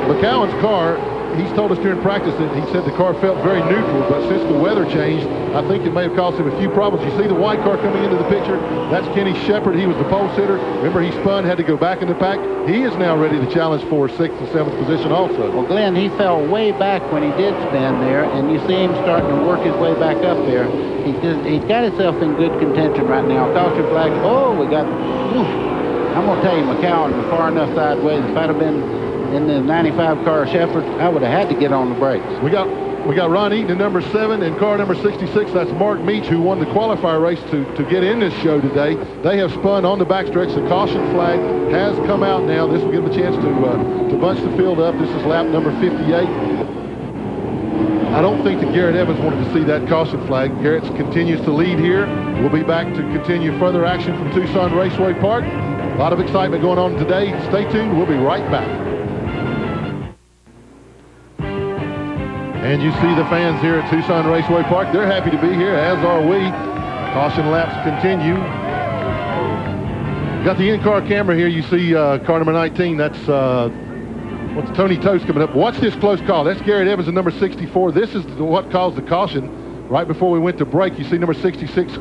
McCowan's car he's told us during practice that he said the car felt very neutral, but since the weather changed, I think it may have caused him a few problems. You see the white car coming into the picture? That's Kenny Shepard. He was the pole sitter. Remember, he spun, had to go back in the pack. He is now ready to challenge for sixth and seventh position also. Well, Glenn, he fell way back when he did spin there, and you see him starting to work his way back up there. He's, just, he's got himself in good contention right now. Caution flag. Oh, we got... I'm going to tell you, McCowan was far enough sideways. If I'd have been in the 95 car Shepard, I would have had to get on the brakes. We got we got Ron Eaton in number seven and car number 66. That's Mark Meach, who won the qualifier race to, to get in this show today. They have spun on the backstretch. The caution flag has come out now. This will give them a chance to uh, to bunch the field up. This is lap number 58. I don't think that Garrett Evans wanted to see that caution flag. Garrett continues to lead here. We'll be back to continue further action from Tucson Raceway Park. A lot of excitement going on today. Stay tuned. We'll be right back. And you see the fans here at Tucson Raceway Park. They're happy to be here, as are we. Caution laps continue. Got the in-car camera here. You see uh, car number 19. That's uh, what's Tony Toast coming up. Watch this close call. That's Garrett Evans in number 64. This is what caused the caution. Right before we went to break, you see number 66,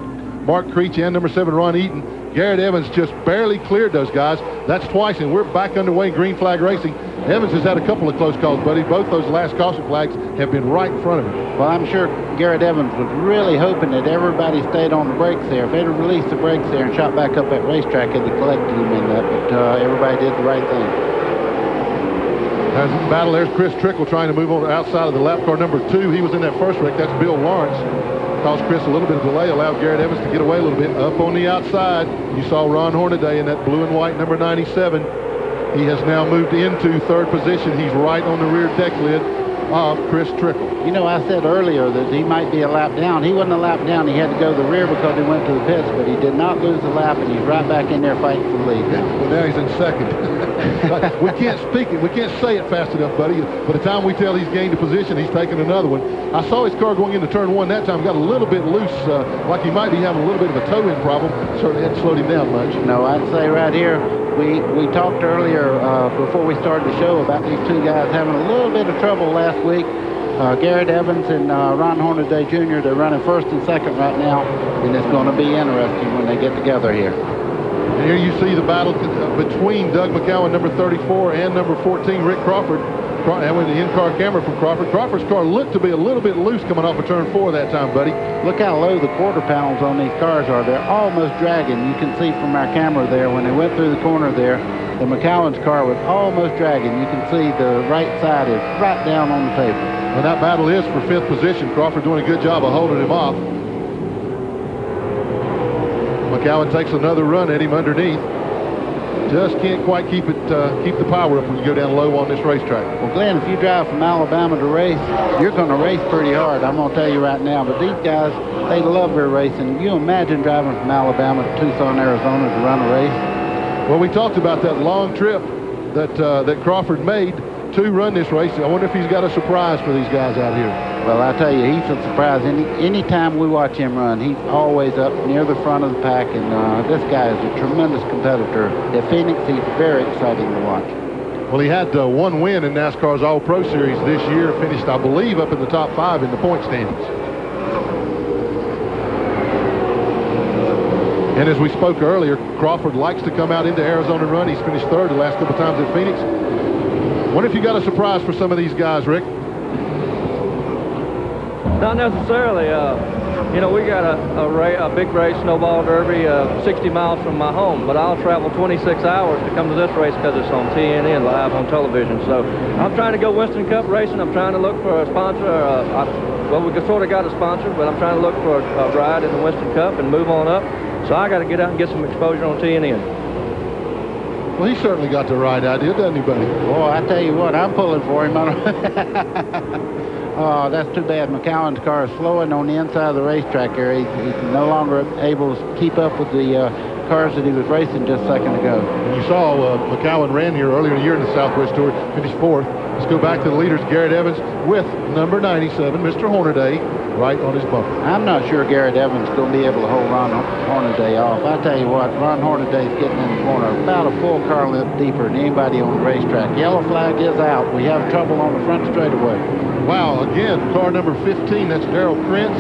Mark Creech, and number 7, Ron Eaton. Garrett Evans just barely cleared those guys. That's twice, and we're back underway in green flag racing. Evans has had a couple of close calls, buddy. Both those last caution flags have been right in front of him. Well, I'm sure Garrett Evans was really hoping that everybody stayed on the brakes there. If they'd have released the brakes there and shot back up that racetrack, it'd have collected him in that, but uh, everybody did the right thing. As in battle, there's Chris Trickle trying to move on outside of the lap car number two. He was in that first wreck. That's Bill Lawrence. Caused Chris a little bit of delay, allowed Garrett Evans to get away a little bit. Up on the outside, you saw Ron Hornaday in that blue and white number 97. He has now moved into third position. He's right on the rear deck lid of Chris Trickle. You know, I said earlier that he might be a lap down. He wasn't a lap down. He had to go to the rear because he went to the pits, but he did not lose the lap, and he's right back in there fighting for the lead. Well, now he's in second. we can't speak it. We can't say it fast enough, buddy. By the time we tell he's gained a position, he's taken another one. I saw his car going into turn one that time. Got a little bit loose, uh, like he might be having a little bit of a toe-in problem. Certainly hadn't slowed him down much. No, I'd say right here, we, we talked earlier uh, before we started the show about these two guys having a little bit of trouble last week. Uh, Garrett Evans and uh, Ron Hornaday Jr., they're running first and second right now, and it's going to be interesting when they get together here. And here you see the battle between Doug McCowan, number 34, and number 14, Rick Crawford. And with the in-car camera from Crawford. Crawford's car looked to be a little bit loose coming off of turn four that time, buddy. Look how low the quarter panels on these cars are. They're almost dragging. You can see from our camera there, when they went through the corner there, the McCowan's car was almost dragging. You can see the right side is right down on the table. And that battle is for fifth position. Crawford doing a good job of holding him off. McCowan takes another run at him underneath. Just can't quite keep it, uh, keep the power up when you go down low on this racetrack. Well, Glenn, if you drive from Alabama to race, you're going to race pretty hard. I'm going to tell you right now. But these guys, they love their racing. You imagine driving from Alabama to Tucson, Arizona to run a race? Well, we talked about that long trip that uh, that Crawford made to run this race. I wonder if he's got a surprise for these guys out here. Well, I tell you, he's a surprise. Any anytime we watch him run, he's always up near the front of the pack, and uh, this guy is a tremendous competitor. At Phoenix, he's very exciting to watch. Well, he had uh, one win in NASCAR's All-Pro Series this year, finished, I believe, up in the top five in the point standings. And as we spoke earlier, Crawford likes to come out into Arizona and run. He's finished third the last couple times at Phoenix. Wonder if you got a surprise for some of these guys, Rick? Not necessarily. Uh, you know, we got a, a, ra- a big race, Snowball Derby, uh, 60 miles from my home, but I'll travel 26 hours to come to this race because it's on TNN live on television. So I'm trying to go Winston Cup racing. I'm trying to look for a sponsor. Uh, I, well, we sort of got a sponsor, but I'm trying to look for a, a ride in the Winston Cup and move on up. So I got to get out and get some exposure on TNN. Well, he certainly got the right idea, doesn't he, buddy? Boy, I tell you what, I'm pulling for him. oh, that's too bad. McCowan's car is slowing on the inside of the racetrack area. He's, he's no longer able to keep up with the uh, cars that he was racing just a second ago. You saw uh, McCowan ran here earlier in the year in the Southwest Tour, finished fourth. Let's go back to the leaders, Garrett Evans with number 97, Mr. Hornaday, right on his bumper. I'm not sure Garrett Evans is going to be able to hold Ron Hornaday off. I tell you what, Ron Hornaday's getting in the corner about a full car length deeper than anybody on the racetrack. Yellow flag is out. We have trouble on the front straightaway. Wow, again, car number 15, that's Daryl Prince.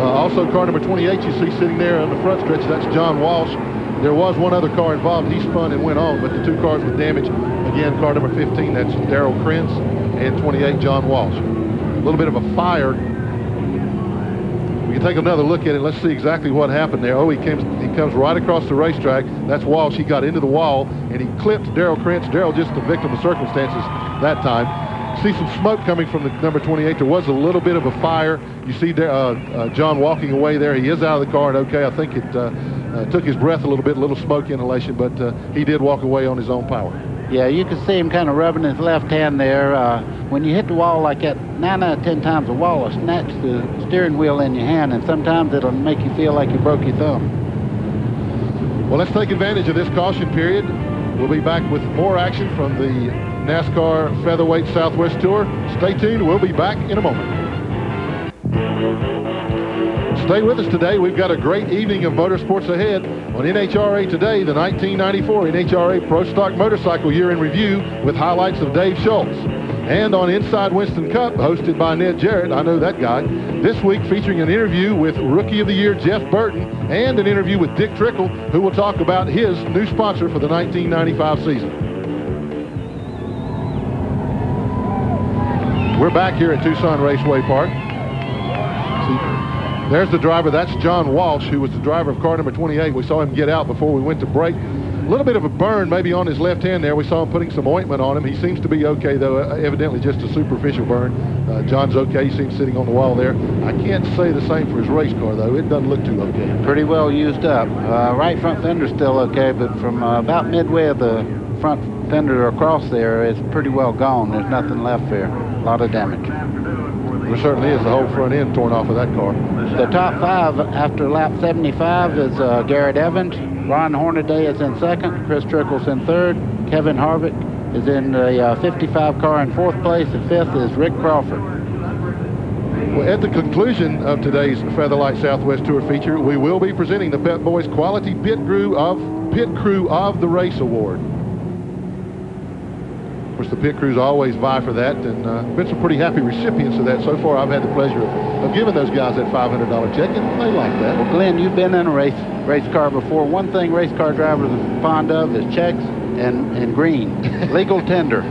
Uh, also, car number 28 you see sitting there on the front stretch, that's John Walsh. There was one other car involved. He spun and went on, but the two cars with damage, again, car number 15, that's Daryl Krentz, and 28, John Walsh. A little bit of a fire. We can take another look at it. Let's see exactly what happened there. Oh, he comes, he comes right across the racetrack. That's Walsh. He got into the wall, and he clipped Daryl Krentz. Daryl just a victim of circumstances that time see some smoke coming from the number 28. There was a little bit of a fire. You see uh, uh, John walking away there. He is out of the car and okay. I think it uh, uh, took his breath a little bit, a little smoke inhalation, but uh, he did walk away on his own power. Yeah, you can see him kind of rubbing his left hand there. Uh, when you hit the wall like that, nine out of ten times the wall will snatch the steering wheel in your hand, and sometimes it'll make you feel like you broke your thumb. Well, let's take advantage of this caution period. We'll be back with more action from the NASCAR Featherlite Southwest Tour. Stay tuned. We'll be back in a moment. Stay with us today. We've got a great evening of motorsports ahead on NHRA Today, the 1994 NHRA Pro Stock Motorcycle Year in Review with highlights of Dave Schultz. And on Inside Winston Cup, hosted by Ned Jarrett, I know that guy, this week featuring an interview with Rookie of the Year Jeff Burton and an interview with Dick Trickle, who will talk about his new sponsor for the 1995 season. We're back here at Tucson Raceway Park. There's the driver. That's John Walsh, who was the driver of car number 28. We saw him get out before we went to break. A little bit of a burn maybe on his left hand there. We saw him putting some ointment on him. He seems to be okay, though, uh, evidently just a superficial burn. Uh, John's okay. He seems sitting on the wall there. I can't say the same for his race car, though. It doesn't look too okay. Pretty well used up. Uh, right front fender's still okay, but from uh, about midway of the front fender across there, it's pretty well gone. There's nothing left there. A lot of damage. There certainly is. The whole front end torn off of that car. The top five after lap 75 is uh, Garrett Evans. Ron Hornaday is in second. Chris Trickle's in third. Kevin Harvick is in the uh, 55 car in fourth place. And fifth is Rick Crawford. Well, at the conclusion of today's Featherlite Southwest Tour feature, we will be presenting the Pep Boys Quality Pit Crew of Pit Crew of the Race Award. Of course, the pit crews always vie for that, and uh, been some pretty happy recipients of that. So far, I've had the pleasure of, of giving those guys that $500 check, and they like that. Well, Glenn, you've been in a race race car before. One thing race car drivers are fond of is checks and, and green. Legal tender.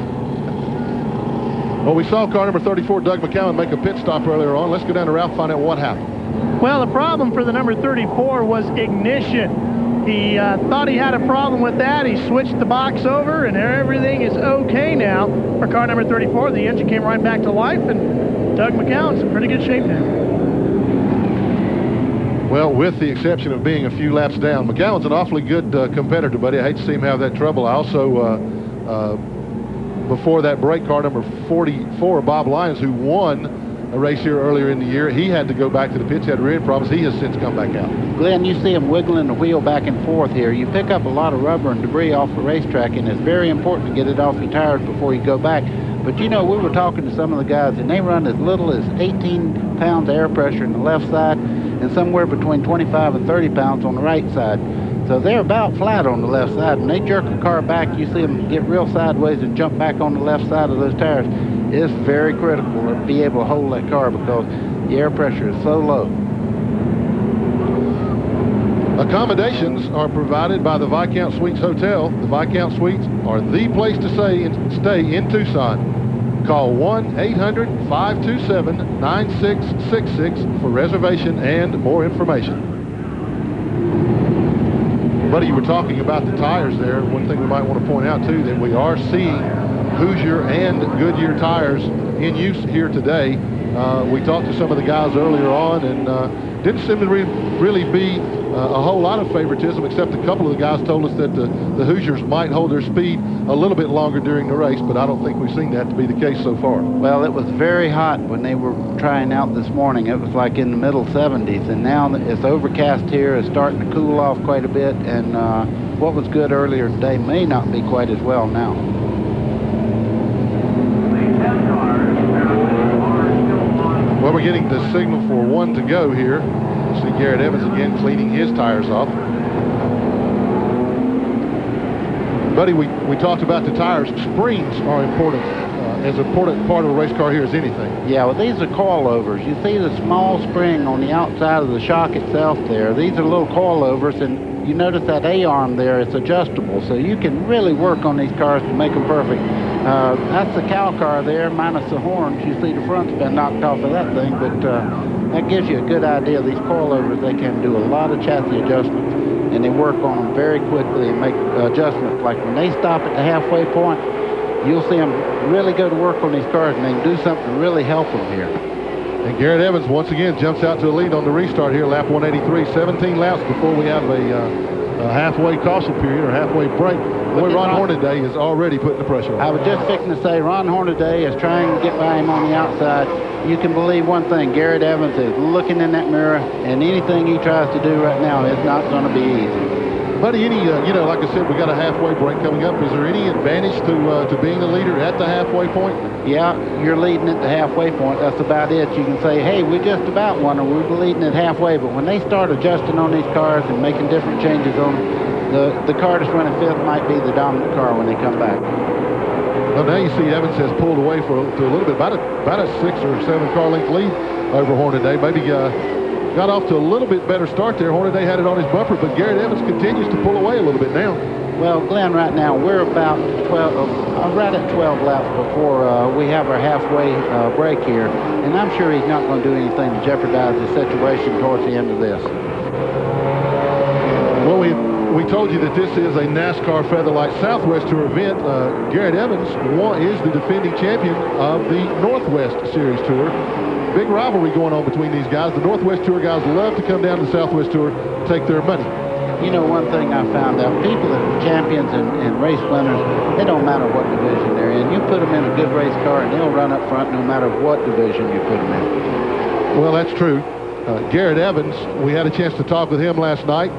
Well, we saw car number 34, Doug McCowan, make a pit stop earlier on. Let's go down to Ralph, find out what happened. Well, the problem for the number 34 was ignition. He uh, thought he had a problem with that. He switched the box over, and everything is okay now for car number 34. The engine came right back to life, and Doug McCowan's in pretty good shape now. Well, with the exception of being a few laps down, McCowan's an awfully good uh, competitor, buddy. I hate to see him have that trouble. I also, uh, uh before that break, car number 44, Bob Lyons, who won a race here earlier in the year. He had to go back to the pits, had rear problems. He has since come back out. Glenn, you see him wiggling the wheel back and forth here. You pick up a lot of rubber and debris off the racetrack, and it's very important to get it off your tires before you go back. But you know, we were talking to some of the guys, and they run as little as 18 pounds of air pressure in the left side and somewhere between 25 and 30 pounds on the right side. So they're about flat on the left side. When they jerk the car back, you see them get real sideways and jump back on the left side of those tires it's very critical to be able to hold that car because the air pressure is so low. Accommodations are provided by the Viscount Suites Hotel. The Viscount Suites are the place to stay in, stay in Tucson. Call 1-800-527-9666 for reservation and more information. Buddy, you were talking about the tires there. One thing we might want to point out, too, that we are seeing Hoosier and Goodyear tires in use here today. Uh, we talked to some of the guys earlier on, and uh, didn't seem to re really be uh, a whole lot of favoritism, except a couple of the guys told us that the, the Hoosiers might hold their speed a little bit longer during the race, but I don't think we've seen that to be the case so far. Well, it was very hot when they were trying out this morning. It was like in the middle 70s, and now it's overcast here. It's starting to cool off quite a bit, and uh, what was good earlier today may not be quite as well now. Well, we're getting the signal for one to go here. See Garrett Evans again cleaning his tires off. Buddy, we, we talked about the tires. Springs are important, uh, as important part of a race car here as anything. Yeah, well, these are coilovers. You see the small spring on the outside of the shock itself there. These are little coilovers, and you notice that A-arm there, it's adjustable, so you can really work on these cars to make them perfect. Uh, that's the cow car there, minus the horns. You see the front's been knocked off of that thing, but uh, that gives you a good idea. Of these coilovers, they can do a lot of chassis adjustments, and they work on them very quickly and make adjustments. Like when they stop at the halfway point, you'll see them really go to work on these cars, and they can do something to really help them here. And Garrett Evans, once again, jumps out to a lead on the restart here, lap 183. 17 laps before we have a, uh, a halfway caution period or halfway break. Boy, Ron Hornaday is already putting the pressure on. I was just fixing to say Ron Hornaday is trying to get by him on the outside. You can believe one thing, Garrett Evans is looking in that mirror, and anything he tries to do right now is not going to be easy. Buddy, any, uh, you know, like I said, we got a halfway break coming up. Is there any advantage to uh, to being the leader at the halfway point? Yeah, you're leading at the halfway point. That's about it. You can say, hey, we just about won, or we're leading at halfway. But when they start adjusting on these cars and making different changes on the, the car that's running fifth might be the dominant car when they come back. Well, now you see Evans has pulled away for to a little bit, about a, about a six or seven car length lead over Hornaday. Maybe uh, got off to a little bit better start there. Hornaday had it on his bumper, but Garrett Evans continues to pull away a little bit now. Well, Glenn, right now we're about 12, uh, right at 12 laps before uh, we have our halfway uh, break here, and I'm sure he's not going to do anything to jeopardize the situation towards the end of this. Well, we we told you that this is a NASCAR Featherlite Southwest Tour event. Uh, Garrett Evans is the defending champion of the Northwest Series Tour. Big rivalry going on between these guys. The Northwest Tour guys love to come down to the Southwest Tour to take their money. You know, one thing I found out, people that are champions and, and race winners, it don't matter what division they're in. You put them in a good race car, and they'll run up front no matter what division you put them in. Well, that's true. Uh, Garrett Evans, we had a chance to talk with him last night.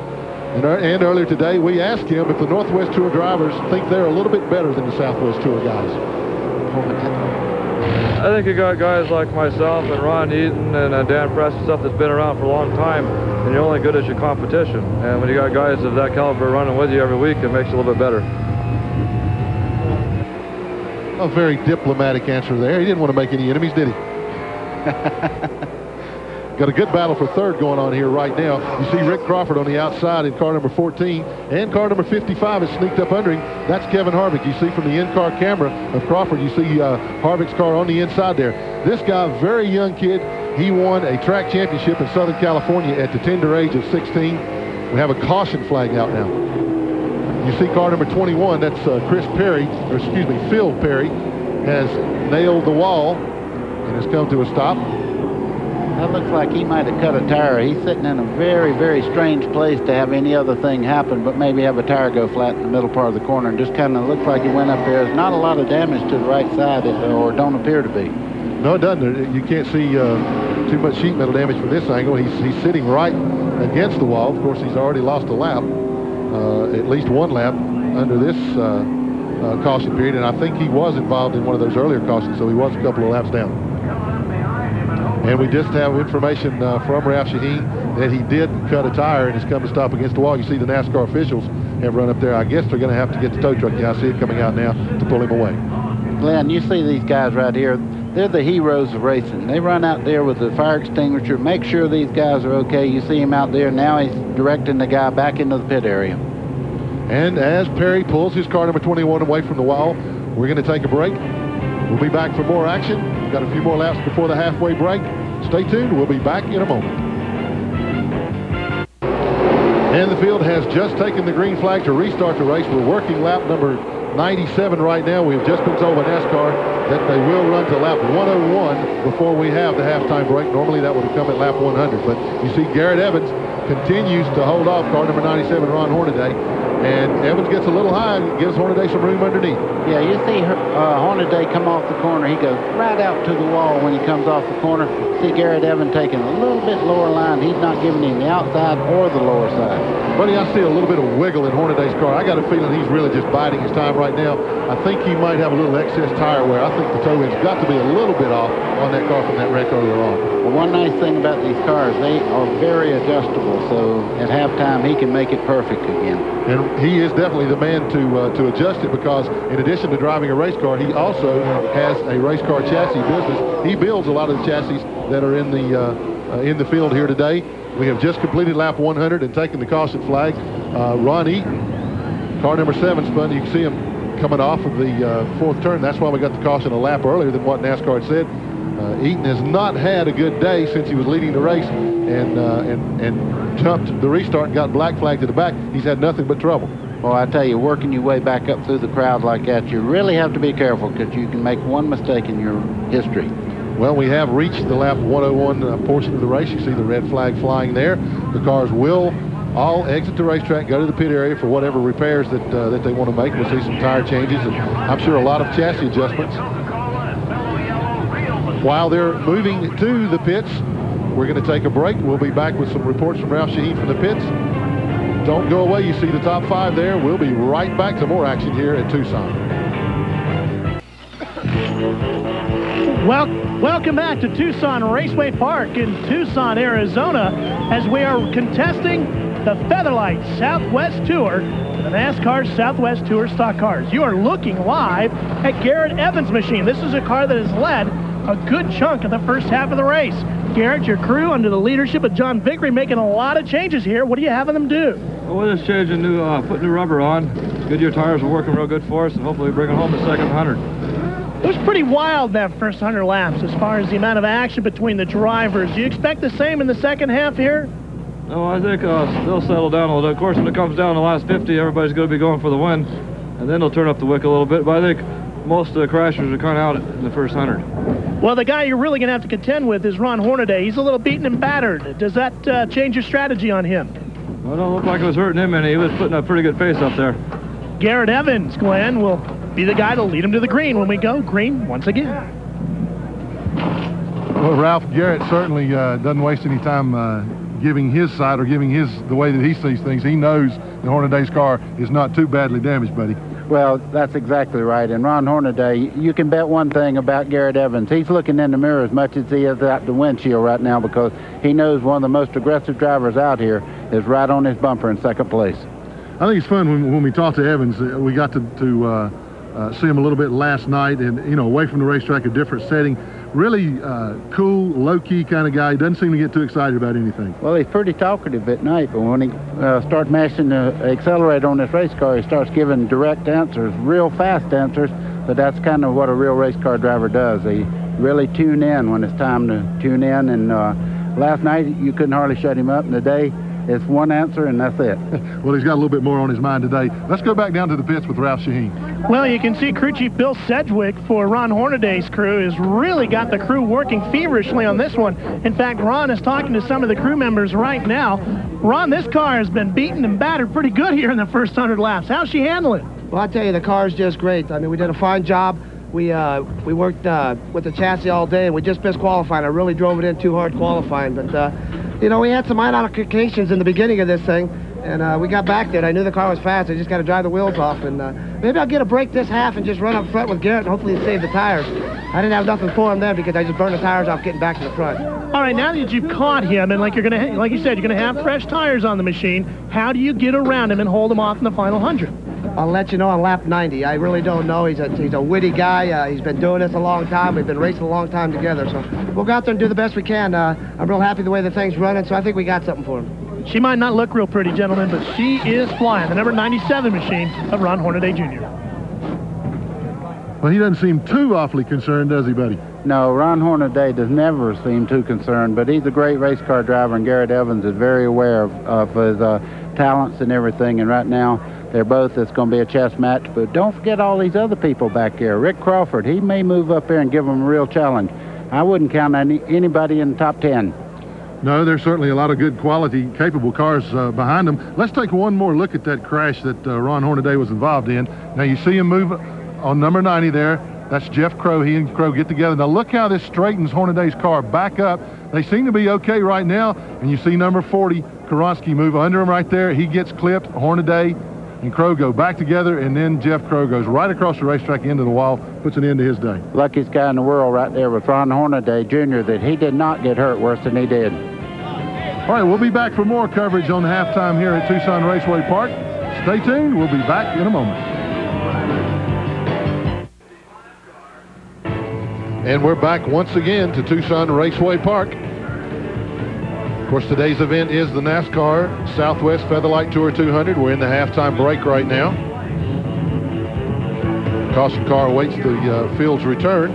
And, and, earlier today, we asked him if the Northwest Tour drivers think they're a little bit better than the Southwest Tour guys. I think you got guys like myself and Ron Eaton and uh, Dan Press and stuff that's been around for a long time, and you're only good as your competition. And when you got guys of that caliber running with you every week, it makes you a little bit better. A very diplomatic answer there. He didn't want to make any enemies, did he? Got a good battle for third going on here right now. You see Rick Crawford on the outside in car number 14, and car number 55 is sneaked up under him. That's Kevin Harvick. You see from the in-car camera of Crawford, you see uh, Harvick's car on the inside there. This guy, very young kid, he won a track championship in Southern California at the tender age of 16. We have a caution flag out now. You see car number 21, that's uh, Chris Perry, or excuse me, Phil Perry, has nailed the wall and has come to a stop. That looks like he might have cut a tire. He's sitting in a very, very strange place to have any other thing happen, but maybe have a tire go flat in the middle part of the corner. And just kind of looks like he went up there. There's not a lot of damage to the right side, or don't appear to be. No, it doesn't. You can't see uh, too much sheet metal damage from this angle. He's, he's sitting right against the wall. Of course, he's already lost a lap, uh, at least one lap under this uh, uh, caution period. And I think he was involved in one of those earlier cautions, so he was a couple of laps down. And we just have information uh, from Ralph Sheheen that he did cut a tire and has come to stop against the wall. You see the NASCAR officials have run up there. I guess they're going to have to get the tow truck. Yeah, I see it coming out now to pull him away. Glenn, you see these guys right here. they're the heroes of racing. They run out there with the fire extinguisher, make sure these guys are okay. You see him out there, now he's directing the guy back into the pit area. And as Perry pulls his car number 21 away from the wall, we're going to take a break. We'll be back for more action. We've got a few more laps before the halfway break. Stay tuned. We'll be back in a moment. And the field has just taken the green flag to restart the race. We're working lap number 97 right now. We've just been told by NASCAR that they will run to lap 101 before we have the halftime break. Normally that would have come at lap 100. But you see Garrett Evans continues to hold off car number 97, Ron Hornaday. And Evans gets a little high and gives Hornaday some room underneath. Yeah, you see uh, Hornaday come off the corner. He goes right out to the wall when he comes off the corner. See Garrett Evans taking a little bit lower line. He's not giving him the outside or the lower side. Buddy, I see a little bit of wiggle in Hornaday's car. I got a feeling he's really just biding his time right now. I think he might have a little excess tire wear. I think the toe end's got to be a little bit off on that car from that wreck earlier on. Well, one nice thing about these cars, they are very adjustable. So at halftime, he can make it perfect again. And he is definitely the man to uh, to adjust it because in addition to driving a race car, he also has a race car chassis business. He builds a lot of the chassis that are in the uh, uh, in the field here today. We have just completed lap 100 and taken the caution flag. Uh, Ron Eaton, car number seven, spun. You can see him coming off of the uh, fourth turn. That's why we got the caution a lap earlier than what NASCAR had said. Uh, Eaton has not had a good day since he was leading the race and, uh, and, and jumped the restart and got black flag to the back. He's had nothing but trouble. Well, I tell you, working your way back up through the crowd like that, you really have to be careful because you can make one mistake in your history. Well, we have reached the lap 101 uh, portion of the race. You see the red flag flying there. The cars will all exit the racetrack, go to the pit area for whatever repairs that uh, that they want to make. We'll see some tire changes and I'm sure a lot of chassis adjustments. While they're moving to the pits, we're going to take a break. We'll be back with some reports from Ralph Sheheen from the pits. Don't go away. You see the top five there. We'll be right back to more action here at Tucson. Well, welcome back to Tucson Raceway Park in Tucson, Arizona, as we are contesting the Featherlite Southwest Tour, the NASCAR Southwest Tour stock cars. You are looking live at Garrett Evans' machine. This is a car that has led a good chunk of the first half of the race. Garrett, your crew, under the leadership of John Vickery, making a lot of changes here. What are you having them do? Well, we're just changing new, uh, putting new rubber on. Goodyear tires are working real good for us, and hopefully bringing home the second 100. It was pretty wild that first 100 laps as far as the amount of action between the drivers. Do you expect the same in the second half here? No, I think uh, they'll settle down a little. Of course, when it comes down to the last 50, everybody's going to be going for the win, and then they'll turn up the wick a little bit. But I think most of the crashers are kind of out in the first 100. Well, the guy you're really going to have to contend with is Ron Hornaday. He's a little beaten and battered. Does that uh, change your strategy on him? Well, it don't look like it was hurting him any. He was putting a pretty good face up there. Garrett Evans, Glenn, will be the guy to lead him to the green when we go green once again. Well, Ralph Garrett certainly uh, doesn't waste any time uh, giving his side or giving his the way that he sees things. He knows that Hornaday's car is not too badly damaged, buddy. Well, that's exactly right. And Ron Hornaday, you can bet one thing about Garrett Evans. He's looking in the mirror as much as he is out the windshield right now because he knows one of the most aggressive drivers out here is right on his bumper in second place. I think it's fun when, when we talk to Evans. Uh, we got to, to uh, uh, see him a little bit last night and, you know, away from the racetrack, a different setting. Really uh, cool, low-key kind of guy. He doesn't seem to get too excited about anything. Well, he's pretty talkative at night, but when he uh, starts mashing the accelerator on this race car, he starts giving direct answers, real fast answers, but that's kind of what a real race car driver does. They really tune in when it's time to tune in, and uh, last night you couldn't hardly shut him up, and today it's one answer, and that's it. well, he's got a little bit more on his mind today. Let's go back down to the pits with Ralph Sheheen. Well, you can see crew chief Bill Sedgwick for Ron Hornaday's crew has really got the crew working feverishly on this one. In fact, Ron is talking to some of the crew members right now. Ron, this car has been beaten and battered pretty good here in the first 100 laps. How's she handling? Well, I tell you, the car is just great. I mean, we did a fine job. We uh, we worked uh, with the chassis all day, and we just missed qualifying. I really drove it in too hard qualifying, but uh, you know, we had some modifications in the beginning of this thing, and uh, we got back there. I knew the car was fast. I just got to drive the wheels off, and uh, maybe I'll get a break this half and just run up front with Garrett, and hopefully save the tires. I didn't have nothing for him there because I just burned the tires off getting back to the front. All right, now that you've caught him, and like you're gonna, like you said, you're gonna have fresh tires on the machine. How do you get around him and hold him off in the final hundred? I'll let you know on lap 90. I really don't know. He's a, he's a witty guy. Uh, he's been doing this a long time. We've been racing a long time together. So we'll go out there and do the best we can. Uh, I'm real happy the way the thing's running, so I think we got something for him. She might not look real pretty, gentlemen, but she is flying. The number 97 machine of Ron Hornaday Jr. Well, he doesn't seem too awfully concerned, does he, buddy? No, Ron Hornaday does never seem too concerned, but he's a great race car driver, and Garrett Evans is very aware of, of his uh, talents and everything. And right now, they're both, it's going to be a chess match. But don't forget all these other people back here. Rick Crawford, he may move up here and give them a real challenge. I wouldn't count any, anybody in the top 10. No, there's certainly a lot of good quality, capable cars uh, behind them. Let's take one more look at that crash that uh, Ron Hornaday was involved in. Now, you see him move on number 90 there. That's Jeff Crow. He and Crow get together. Now look how this straightens Hornaday's car back up. They seem to be okay right now. And you see number 40, Koronsky, move under him right there. He gets clipped. Hornaday and Crow go back together, and then Jeff Crow goes right across the racetrack into the wall, puts an end to his day. Luckiest guy in the world right there with Ron Hornaday Jr. that he did not get hurt worse than he did. All right, we'll be back for more coverage on halftime here at Tucson Raceway Park. Stay tuned. We'll be back in a moment. And we're back once again to Tucson Raceway Park. Of course, today's event is the NASCAR Southwest Featherlite Tour 200. We're in the halftime break right now. Caution car awaits the uh, field's return.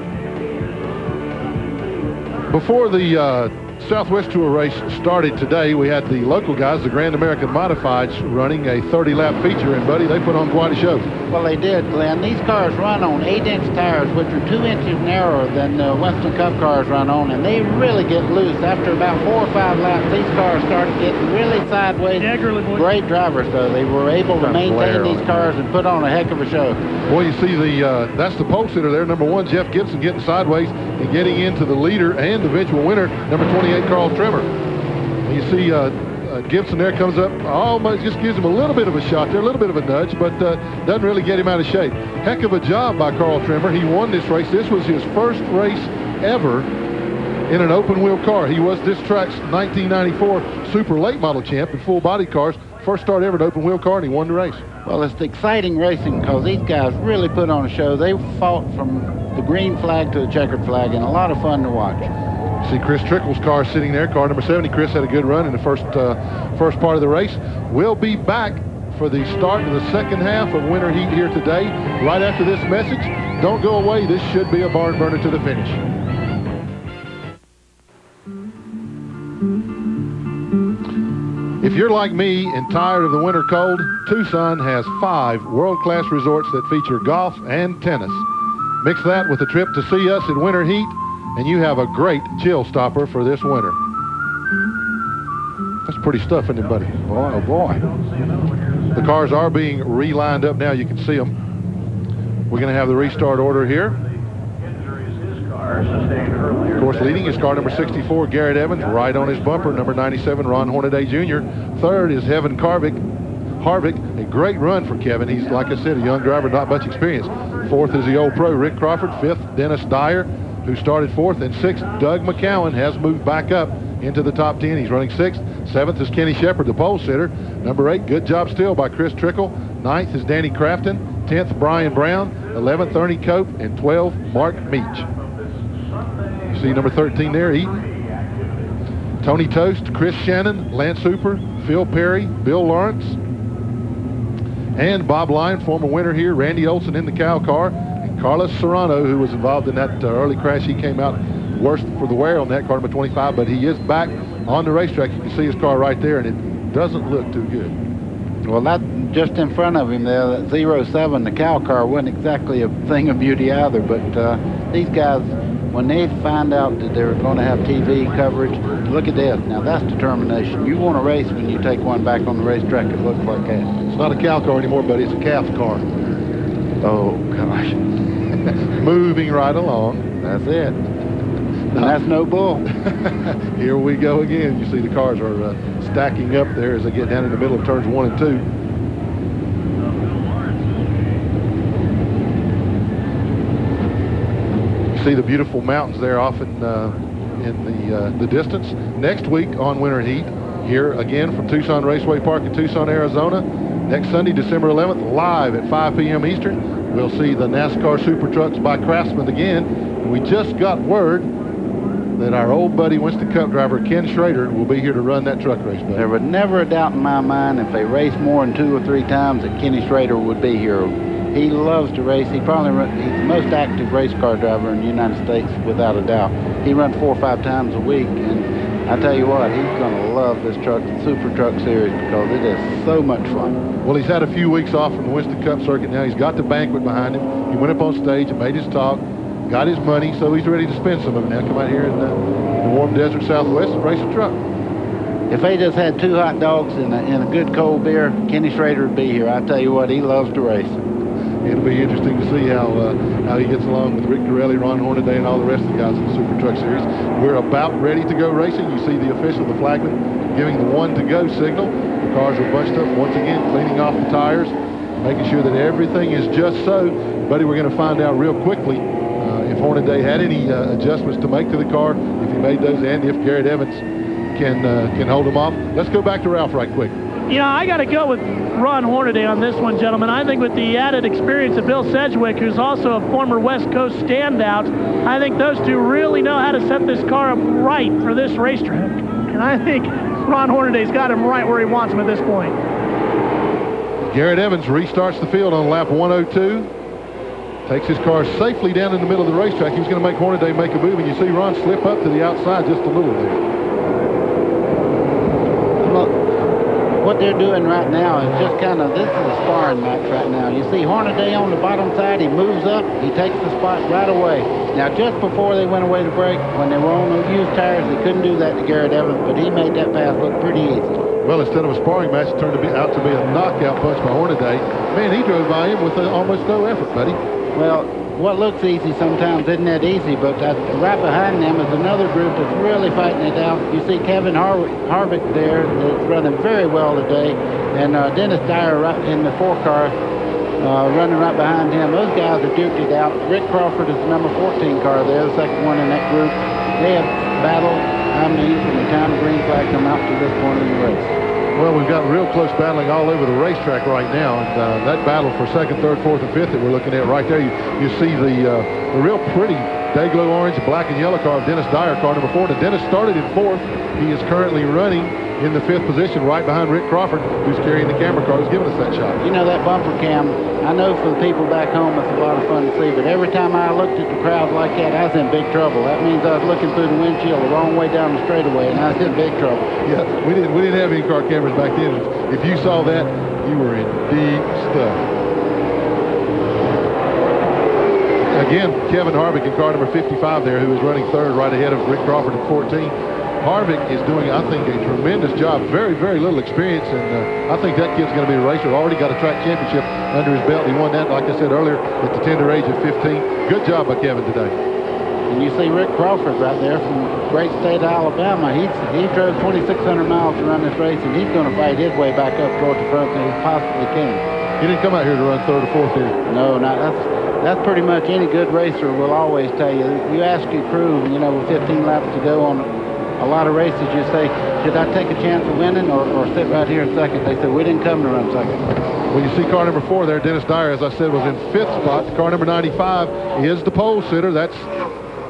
Before the uh, Southwest Tour race started today, we had the local guys, the Grand American Modifieds, running a 30-lap feature, and, buddy, they put on quite a show. Well, they did, Glenn. These cars run on 8-inch tires, which are 2 inches narrower than the Winston Cup cars run on, and they really get loose. After about four or five laps, these cars started getting really sideways. Yeah, girly boy. Great drivers, though. They were able to maintain these cars and put on a heck of a show. Well, you see the uh, that's the pole sitter there, number one, Jeff Gibson getting sideways and getting into the leader and the eventual winner, number 28, Carl Trimmer. You see uh, uh, Gibson there comes up, almost just gives him a little bit of a shot there, a little bit of a nudge, but uh, doesn't really get him out of shape. Heck of a job by Carl Trimmer. He won this race. This was his first race ever in an open wheel car. He was this track's 1994 Super Late Model champ in full body cars. First start ever in open wheel car, and he won the race. Well, it's exciting racing because these guys really put on a show. They fought from the green flag to the checkered flag, and a lot of fun to watch. See Chris Trickle's car sitting there, car number 70. Chris had a good run in the first uh, first part of the race. We'll be back for the start of the second half of Winter Heat here today. Right after this message, don't go away. This should be a barn burner to the finish. If you're like me and tired of the winter cold, Tucson has five world-class resorts that feature golf and tennis. Mix that with a trip to see us in winter heat, and you have a great chill stopper for this winter. That's pretty stuff, isn't it, buddy? Boy, oh boy. The cars are being re-lined up now. You can see them. We're going to have the restart order here. Of course, leading is car number 64, Garrett Evans, right on his bumper. Number 97, Ron Hornaday Jr. Third is Heaven Carvick. Harvick, a great run for Kevin. He's, like I said, a young driver, not much experience. Fourth is the old pro, Rick Crawford. Fifth, Dennis Dyer, who started fourth. And sixth, Doug McCowan has moved back up into the top 10. He's running sixth. Seventh is Kenny Shepard, the pole sitter. Number eight, good job still by Chris Trickle. Ninth is Danny Crafton. Tenth, Brian Brown. Eleventh, Ernie Cope. And 12, Mark Meach. You see number 13 there, Eaton. Tony Toast, Chris Shannon, Lance Hooper, Phil Perry, Bill Lawrence, and Bob Lyon, former winner here, Randy Olson in the cow car, Carlos Serrano, who was involved in that uh, early crash. He came out worse for the wear on that car, number 25, but he is back on the racetrack. You can see his car right there, and it doesn't look too good. Well, that just in front of him there, that 07, the cow car, wasn't exactly a thing of beauty either, but uh, these guys, when they find out that they're going to have TV coverage, look at this. Now, that's determination. You want to race when you take one back on the racetrack that looks like that. It's not a cow car anymore, buddy. It's a calf car. Oh, gosh. Moving right along. That's it. And that's no bull. Here we go again. You see the cars are uh, stacking up there as they get down in the middle of turns one and two. See the beautiful mountains there off in, uh, in the, uh, the distance. Next week on Winter Heat, here again from Tucson Raceway Park in Tucson, Arizona, Next Sunday, December 11th, live at 5 p.m. Eastern, we'll see the NASCAR Super Trucks by Craftsman again. We just got word that our old buddy Winston Cup driver Ken Schrader will be here to run that truck race. Buddy. There was never a doubt in my mind if they raced more than two or three times that Kenny Schrader would be here. He loves to race. He probably run, he's the most active race car driver in the United States without a doubt. He runs four or five times a week, and I tell you what, he's going to love this truck, the Super Truck Series, because it is so much fun. Well, he's had a few weeks off from the Winston Cup circuit now. He's got the banquet behind him. He went up on stage and made his talk got his money, so he's ready to spend some of it now. Come out here in the, in the warm desert southwest and race a truck. If they just had two hot dogs and a, and a good cold beer, Kenny Schrader would be here. I tell you what, he loves to race. It'll be interesting to see how uh, how he gets along with Rick Carelli, Ron Hornaday, and all the rest of the guys in the Super Truck Series. We're about ready to go racing. You see the official, the flagman, giving the one-to-go signal. The cars are bunched up once again, cleaning off the tires, making sure that everything is just so. Buddy, we're going to find out real quickly if Hornaday had any uh, adjustments to make to the car, if he made those, and if Garrett Evans can uh, can hold him off. Let's go back to Ralph right quick. You know, I got to go with Ron Hornaday on this one, gentlemen. I think with the added experience of Bill Sedgwick, who's also a former West Coast standout, I think those two really know how to set this car up right for this racetrack. And I think Ron Hornaday's got him right where he wants him at this point. Garrett Evans restarts the field on lap 102. Takes his car safely down in the middle of the racetrack. He was going to make Hornaday make a move, and you see Ron slip up to the outside just a little there. Look, what they're doing right now is just kind of, this is a sparring match right now. You see Hornaday on the bottom side, he moves up, he takes the spot right away. Now, just before they went away to break, when they were on those used tires, they couldn't do that to Garrett Evans, but he made that pass look pretty easy. Well, instead of a sparring match, it turned to be, out to be a knockout punch by Hornaday. Man, he drove by him with uh, almost no effort, buddy. Well, what looks easy sometimes isn't that easy, but uh, right behind them is another group that's really fighting it out. You see Kevin Har Harvick there that's running very well today, and uh, Dennis Dyer right in the four car uh, running right behind him. Those guys are duked it out. Rick Crawford is the number 14 car there, the second one in that group. They have battled, I mean, from the time the green flag come out to this point in the race. Well, we've got real close battling all over the racetrack right now, and uh, that battle for second, third, fourth, and fifth that we're looking at right there, you, you see the, uh, the real pretty day-glow orange, black, and yellow car of Dennis Dyer, car number four. Now, Dennis started in fourth. He is currently running in the fifth position right behind Rick Crawford, who's carrying the camera car, who's giving us that shot. You know, that bumper cam, I know for the people back home it's a lot of fun to see, but every time I looked at the crowd like that, I was in big trouble. That means I was looking through the windshield the wrong way down the straightaway, and I was in big trouble. Yeah, we didn't, we didn't have any car cameras back then. If you saw that, you were in deep stuff. Again, Kevin Harvick in car number 55 there, who is running third right ahead of Rick Crawford at 14. Harvick is doing, I think, a tremendous job. Very, very little experience, and uh, I think that kid's going to be a racer. Already got a track championship under his belt. He won that, like I said earlier, at the tender age of 15. Good job by Kevin today. And you see Rick Crawford right there from great state of Alabama. He's, he drove 2,600 miles to run this race, and he's going to fight his way back up toward the front as he possibly can. He didn't come out here to run third or fourth here. No, not that's that's pretty much any good racer will always tell you. You ask your crew, you know, with 15 laps to go on a lot of races you say, should I take a chance of winning or, or sit right here in second? They said, we didn't come to run second. Well, you see car number four there, Dennis Dyer, as I said, was in fifth spot. Car number 95 is the pole sitter. That's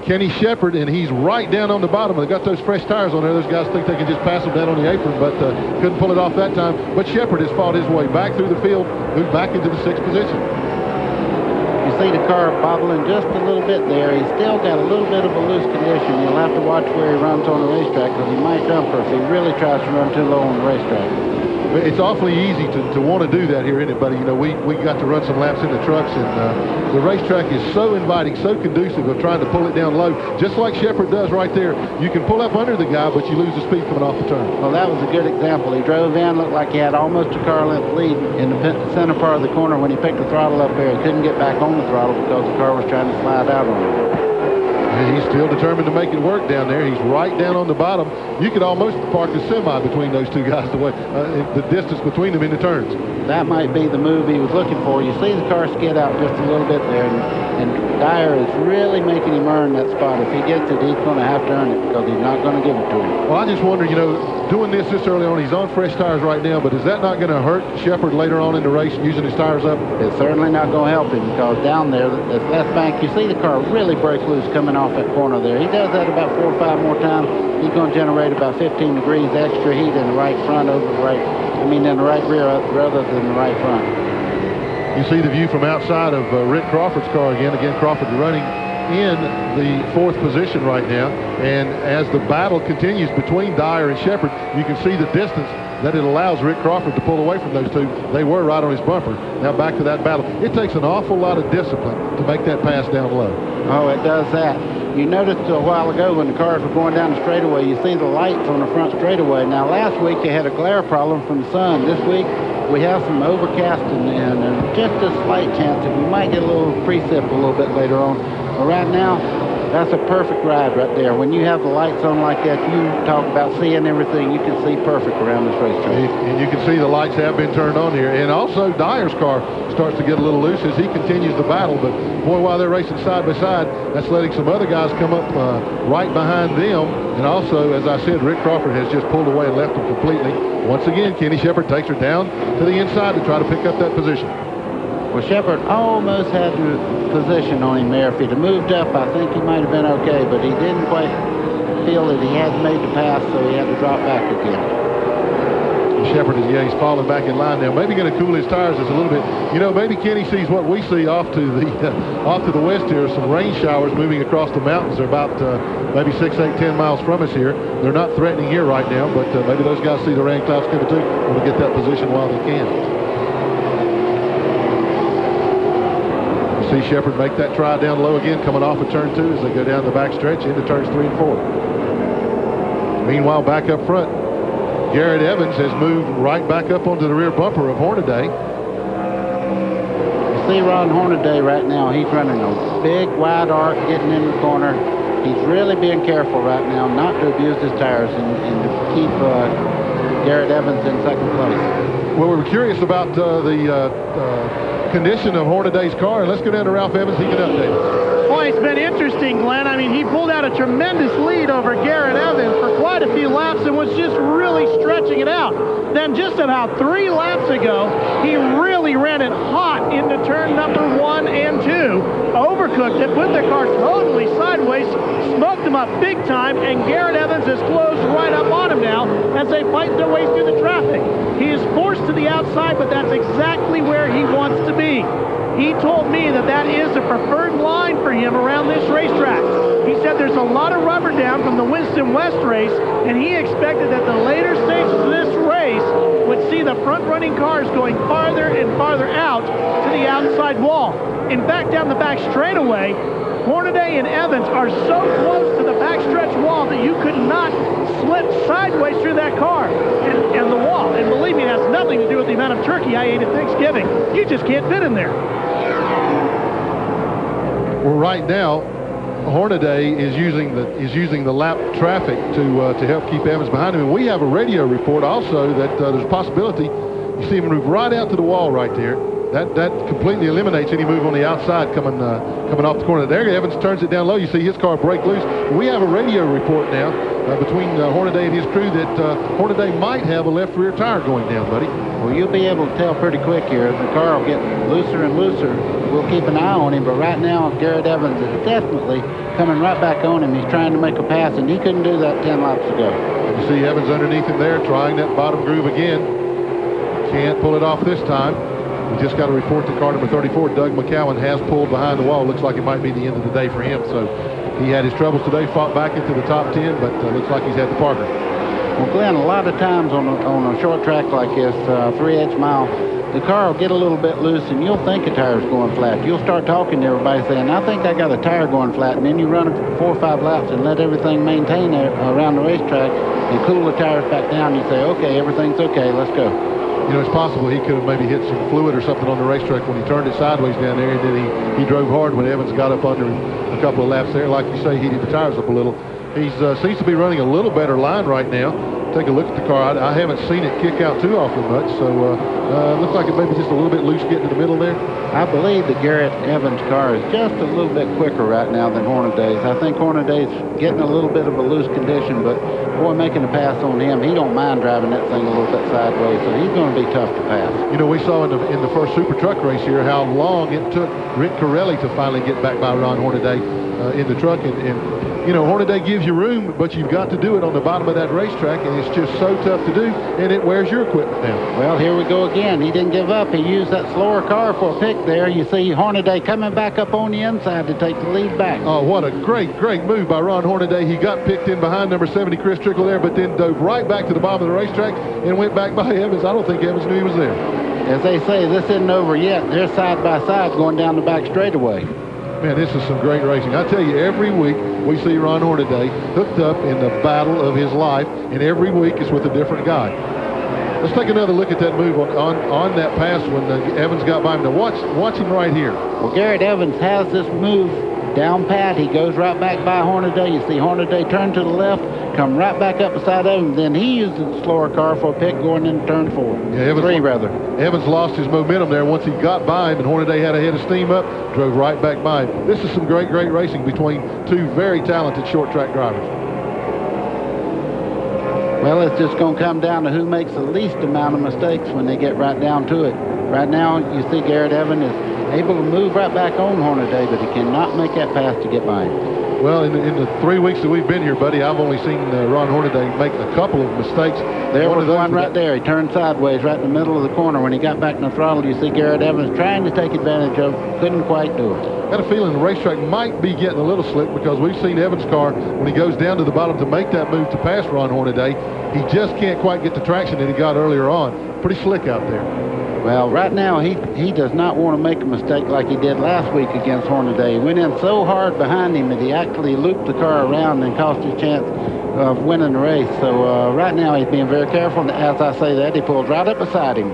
Kenny Shepard, and he's right down on the bottom. They've got those fresh tires on there. Those guys think they can just pass them down on the apron, but uh, couldn't pull it off that time. But Shepard has fought his way back through the field, moved back into the sixth position. See the car bobbling just a little bit there. He's still got a little bit of a loose condition. You'll have to watch where he runs on the racetrack because he might her if he really tries to run too low on the racetrack it's awfully easy to, to want to do that here, isn't it, buddy? You know, we, we got to run some laps in the trucks, and uh, the racetrack is so inviting, so conducive of trying to pull it down low, just like Shepard does right there. You can pull up under the guy, but you lose the speed coming off the turn. Well, that was a good example. He drove in, looked like he had almost a car length lead in the center part of the corner. When he picked the throttle up there, he couldn't get back on the throttle because the car was trying to slide out on him. And he's still determined to make it work down there. He's right down on the bottom. You could almost park a semi between those two guys, the way uh, the distance between them in the turns. That might be the move he was looking for. You see the car skid out just a little bit there, and, and Dyer is really making him earn that spot. If he gets it, he's going to have to earn it because he's not going to give it to him. Well, I just wonder, you know, doing this this early on, he's on fresh tires right now, but is that not going to hurt Shepherd later on in the race using his tires up? It's certainly not going to help him because down there, this left bank, you see the car really break loose coming off that corner there. He does that about four or five more times. He's going to generate about 15 degrees extra heat in the right front over the right, I mean in the right rear rather than the right front. You see the view from outside of uh, Rick Crawford's car again. Again, Crawford running in the fourth position right now. And as the battle continues between Dyer and Shepard, you can see the distance that it allows Rick Crawford to pull away from those two. They were right on his bumper. Now back to that battle. It takes an awful lot of discipline to make that pass down low. Oh, it does that. You noticed a while ago when the cars were going down the straightaway, you see the lights on the front straightaway. Now last week they had a glare problem from the sun. This week we have some overcasting and, and just a slight chance that we might get a little precip a little bit later on. But right now, that's a perfect ride right there. When you have the lights on like that, you talk about seeing everything. You can see perfect around this racetrack. And you can see the lights have been turned on here. And also Dyer's car starts to get a little loose as he continues the battle. But boy, while they're racing side by side, that's letting some other guys come up uh, right behind them. And also, as I said, Rick Crawford has just pulled away and left them completely. Once again, Kenny Shepard takes her down to the inside to try to pick up that position. Well, Shepard almost had the position on him there. If he'd have moved up, I think he might have been okay, but he didn't quite feel that he hadn't made the pass, so he had to drop back again. Shepard, is, yeah, he's falling back in line now. Maybe going to cool his tires just a little bit. You know, maybe Kenny sees what we see off to the uh, off to the west here. Some rain showers moving across the mountains. They're about uh, maybe six, eight, ten miles from us here. They're not threatening here right now, but uh, maybe those guys see the rain clouds coming too. To get that position while they can. See Shepherd make that try down low again, coming off of turn two as they go down the back stretch into turns three and four. Meanwhile, back up front, Garrett Evans has moved right back up onto the rear bumper of Hornaday. You see Ron Hornaday right now, he's running a big wide arc, getting in the corner. He's really being careful right now not to abuse his tires and, and to keep uh, Garrett Evans in second place. Well, we were curious about uh, the uh, uh condition of Hornaday's car. And let's go down to Ralph Evans. He can update. Boy, it's been interesting, Glenn. I mean, he pulled out a tremendous lead over Garrett Evans for quite a few laps and was just really stretching it out. Then just about three laps ago, he really ran it hot into turn number one and two, it, put the car totally sideways, smoked him up big time, and Garrett Evans has closed right up on him now as they fight their way through the traffic. He is forced to the outside, but that's exactly where he wants to be. He told me that that is the preferred line for him around this racetrack. He said there's a lot of rubber down from the Winston West race, and he expected that the later stages of this race would see the front-running cars going farther and farther out to the outside wall. In fact, down the back straightaway, Hornaday and Evans are so close to the backstretch wall that you could not slip sideways through that car and, and the wall. And believe me, it has nothing to do with the amount of turkey I ate at Thanksgiving. You just can't fit in there. Well, right now, Hornaday is using the is using the lap traffic to uh, to help keep Evans behind him. And we have a radio report also that uh, there's a possibility you see him move right out to the wall right there that that completely eliminates any move on the outside coming uh, coming off the corner. There, Evans turns it down low. You see his car break loose. We have a radio report now uh, between uh, Hornaday and his crew that uh, Hornaday might have a left rear tire going down, buddy. Well, you'll be able to tell pretty quick here. The car will get looser and looser. We'll keep an eye on him, but right now Garrett Evans is definitely coming right back on him. He's trying to make a pass, and he couldn't do that 10 laps ago. You see Evans underneath him there, trying that bottom groove again. Can't pull it off this time. We just got a report that car number 34, Doug McCowan, has pulled behind the wall. Looks like it might be the end of the day for him. So he had his troubles today, fought back into the top 10, but uh, looks like he's had the Parker. Well, Glenn, a lot of times on a, on a short track like this, uh, 3 mile, the car will get a little bit loose and you'll think a tire's going flat. You'll start talking to everybody saying, I think I got a tire going flat. And then you run four or five laps and let everything maintain around the racetrack and cool the tires back down. You say, okay, everything's okay, let's go. You know, it's possible he could have maybe hit some fluid or something on the racetrack when he turned it sideways down there, and then he, he drove hard when Evans got up under him a couple of laps there. Like you say, heated the tires up a little. He uh, seems to be running a little better line right now take a look at the car. I, I haven't seen it kick out too awfully much, so uh, uh, looks like it may be just a little bit loose getting in the middle there. I believe the Garrett Evans car is just a little bit quicker right now than Hornaday's. I think Hornaday's getting a little bit of a loose condition, but boy, making a pass on him, he don't mind driving that thing a little bit sideways, so he's going to be tough to pass. You know, we saw in the, in the first Super Truck race here how long it took Rick Carelli to finally get back by Ron Hornaday uh, in the truck, and, and you know, Hornaday gives you room, but you've got to do it on the bottom of that racetrack, and it's just so tough to do, and it wears your equipment down. Well, here we go again. He didn't give up. He used that slower car for a pick there. You see Hornaday coming back up on the inside to take the lead back. Oh, what a great, great move by Ron Hornaday. He got picked in behind number 70, Chris Trickle there, but then dove right back to the bottom of the racetrack and went back by Evans. I don't think Evans knew he was there. As they say, this isn't over yet. They're side by side going down the back straightaway. Man, this is some great racing. I tell you, every week we see Ron Hornaday hooked up in the battle of his life, and every week it's with a different guy. Let's take another look at that move on, on, on that pass when uh, Evans got by him. Now watch, watch him right here. Well, Garrett Evans has this move down pat. He goes right back by Hornaday. You see Hornaday turn to the left, come right back up beside of him. Then he uses the slower car for a pick going into turn four. Yeah, Evans, Three, rather. Evans lost his momentum there once he got by him, and Hornaday had a head of steam up, drove right back by him. This is some great, great racing between two very talented short track drivers. Well, it's just going to come down to who makes the least amount of mistakes when they get right down to it. Right now, you see Garrett Evans is able to move right back on Hornaday, but he cannot make that pass to get by him. Well, in the, in the three weeks that we've been here, buddy, I've only seen uh, Ron Hornaday make a couple of mistakes. There one was one right there. He turned sideways right in the middle of the corner. When he got back in the throttle, you see Garrett Evans trying to take advantage of, couldn't quite do it. Got a feeling the racetrack might be getting a little slick because we've seen Evans' car when he goes down to the bottom to make that move to pass Ron Hornaday. He just can't quite get the traction that he got earlier on. Pretty slick out there. Well, right now, he, he does not want to make a mistake like he did last week against Hornaday. He went in so hard behind him that he actually looped the car around and cost his chance of winning the race. So uh, right now, he's being very careful. And as I say that, he pulls right up beside him.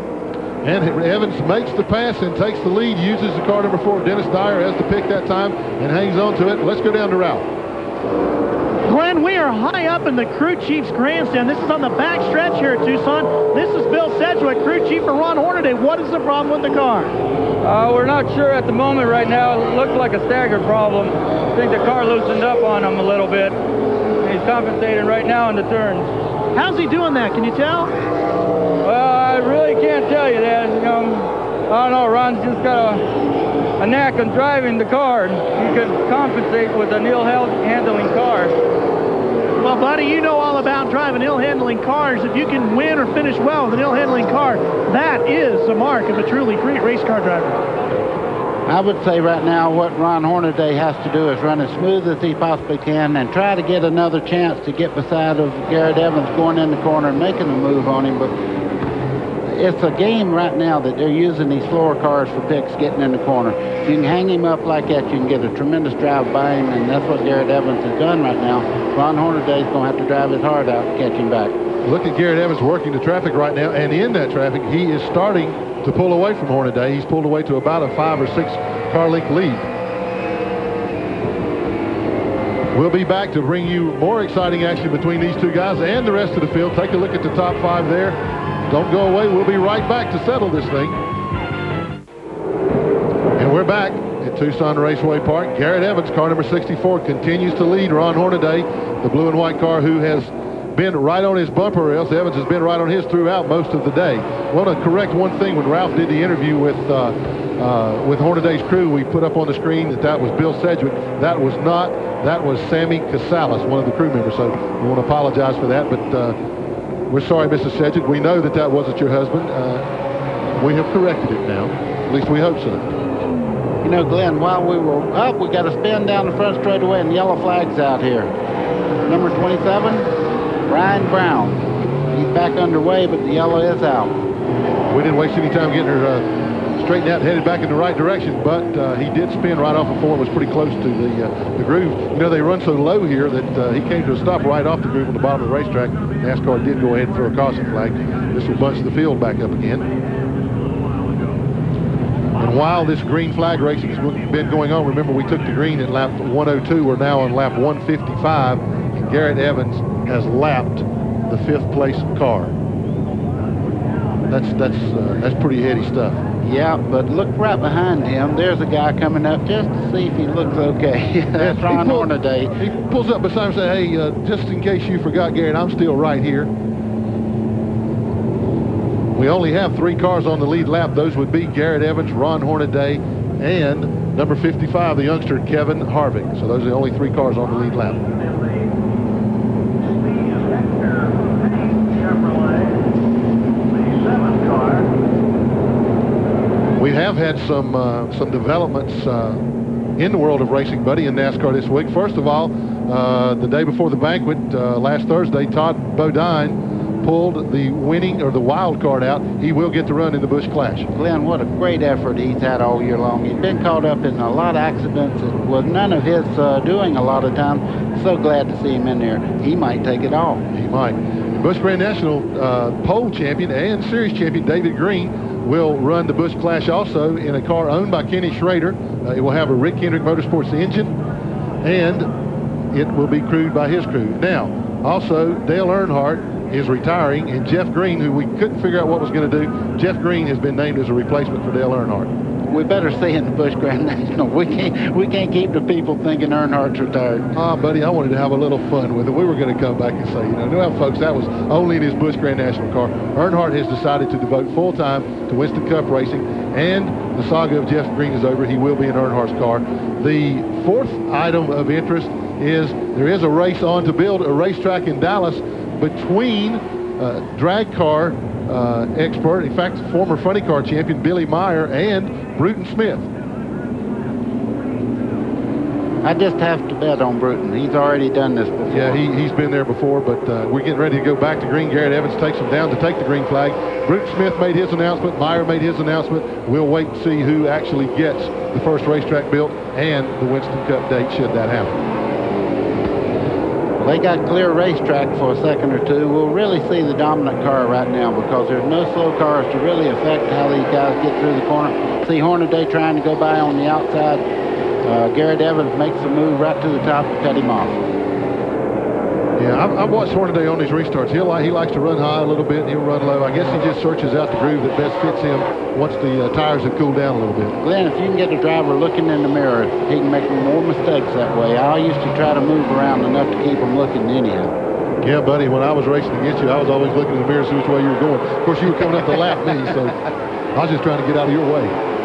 And Evans makes the pass and takes the lead, uses the car number four. Dennis Dyer has to pick that time and hangs on to it. Let's go down to Ralph. Glenn, we are high up in the crew chief's grandstand. This is on the back stretch here at Tucson. This is Bill Sedgwick, crew chief for Ron Hornaday. What is the problem with the car? Uh, we're not sure at the moment right now. It looked like a stagger problem. I think the car loosened up on him a little bit. He's compensating right now in the turns. How's he doing that? Can you tell? Well, I really can't tell you that. Know, I don't know. Ron's just got a, a knack on driving the car. You could compensate with an ill-handling car. Well, buddy, you know all about driving ill-handling cars. If you can win or finish well with an ill-handling car, that is the mark of a truly great race car driver. I would say right now what Ron Hornaday has to do is run as smooth as he possibly can and try to get another chance to get beside of Garrett Evans going in the corner and making a move on him. But it's a game right now that they're using these slower cars for picks getting in the corner. You can hang him up like that, you can get a tremendous drive by him, and that's what Garrett Evans has done right now. Ron Hornaday's going to have to drive his heart out to catch him back. Look at Garrett Evans working the traffic right now, and in that traffic, he is starting to pull away from Hornaday. He's pulled away to about a five or six car length lead. We'll be back to bring you more exciting action between these two guys and the rest of the field. Take a look at the top five there. Don't go away. We'll be right back to settle this thing. And we're back at Tucson Raceway Park. Garrett Evans, car number 64, continues to lead Ron Hornaday, the blue and white car who has been right on his bumper rails. Evans has been right on his throughout most of the day. I want to correct one thing. When Ralph did the interview with uh, uh, with Hornaday's crew, we put up on the screen that that was Bill Sedgwick. That was not. That was Sammy Casales, one of the crew members. So we want to apologize for that. But uh, we're sorry, Mrs. Sedgwick. We know that that wasn't your husband. Uh, we have corrected it now. At least we hope so. You know, Glenn, while we were up, we got to spin down the front straightaway and yellow flags out here. Number 27, Brian Brown. He's back underway, but the yellow is out. We didn't waste any time getting her uh, straightened out headed back in the right direction, but uh, he did spin right off before it was pretty close to the uh, the groove. You know, they run so low here that uh, he came to a stop right off the groove on the bottom of the racetrack. NASCAR did go ahead and throw a caution flag. This will bunch the field back up again. And while this green flag racing has been going on, remember we took the green at lap 102. We're now on lap 155, and Garrett Evans has lapped the fifth place car. That's that's uh, that's pretty heady stuff. Yeah, but look right behind him. There's a guy coming up just to see if he looks okay. That's Ron pull, Hornaday. He pulls up beside him and says, hey, uh, just in case you forgot, Garrett, I'm still right here. We only have three cars on the lead lap. Those would be Garrett Evans, Ron Hornaday, and number 55, the youngster, Kevin Harvick. So those are the only three cars on the lead lap. We have had some uh, some developments uh, in the world of racing, buddy, in NASCAR this week. First of all, uh, the day before the banquet, uh, last Thursday, Todd Bodine pulled the winning or the wild card out. He will get to run in the Busch Clash. Glenn, what a great effort he's had all year long. He's been caught up in a lot of accidents. It was none of his uh, doing a lot of time. So glad to see him in there. He might take it all. He might. Busch Grand National uh, pole champion and series champion David Green will run the Busch Clash also in a car owned by Kenny Schrader. Uh, it will have a Rick Hendrick Motorsports engine, and it will be crewed by his crew. Now, also, Dale Earnhardt is retiring, and Jeff Green, who we couldn't figure out what was going to do, Jeff Green has been named as a replacement for Dale Earnhardt we better stay in the Busch Grand National. We can't we can't keep the people thinking Earnhardt's retired. Ah, buddy, I wanted to have a little fun with it. We were going to come back and say, you know, no, folks, that was only in his Busch Grand National car. Earnhardt has decided to devote full time to Winston Cup racing, and the saga of Jeff Green is over. He will be in Earnhardt's car. The fourth item of interest is there is a race on to build a racetrack in Dallas between drag car uh, expert, in fact, former funny car champion Billy Meyer and Bruton Smith. I just have to bet on Bruton. He's already done this before. Yeah, he, he's been there before, but uh, we're getting ready to go back to green. Garrett Evans takes him down to take the green flag. Bruton Smith made his announcement. Meyer made his announcement. We'll wait and see who actually gets the first racetrack built and the Winston Cup date should that happen they got clear racetrack for a second or two, we'll really see the dominant car right now because there's no slow cars to really affect how these guys get through the corner. See Hornaday trying to go by on the outside. Uh, Garrett Evans makes a move right to the top to cut him off. Yeah, I've, I've, watched Hornaday on these restarts. He'll, he likes to run high a little bit, and he'll run low. I guess he just searches out the groove that best fits him once the uh, tires have cooled down a little bit. Glenn, if you can get the driver looking in the mirror, he can make more mistakes that way. I used to try to move around enough to keep him looking anyhow. Yeah, buddy, when I was racing against you, I was always looking in the mirror to see which way you were going. Of course, you were coming up to lap me, so I was just trying to get out of your way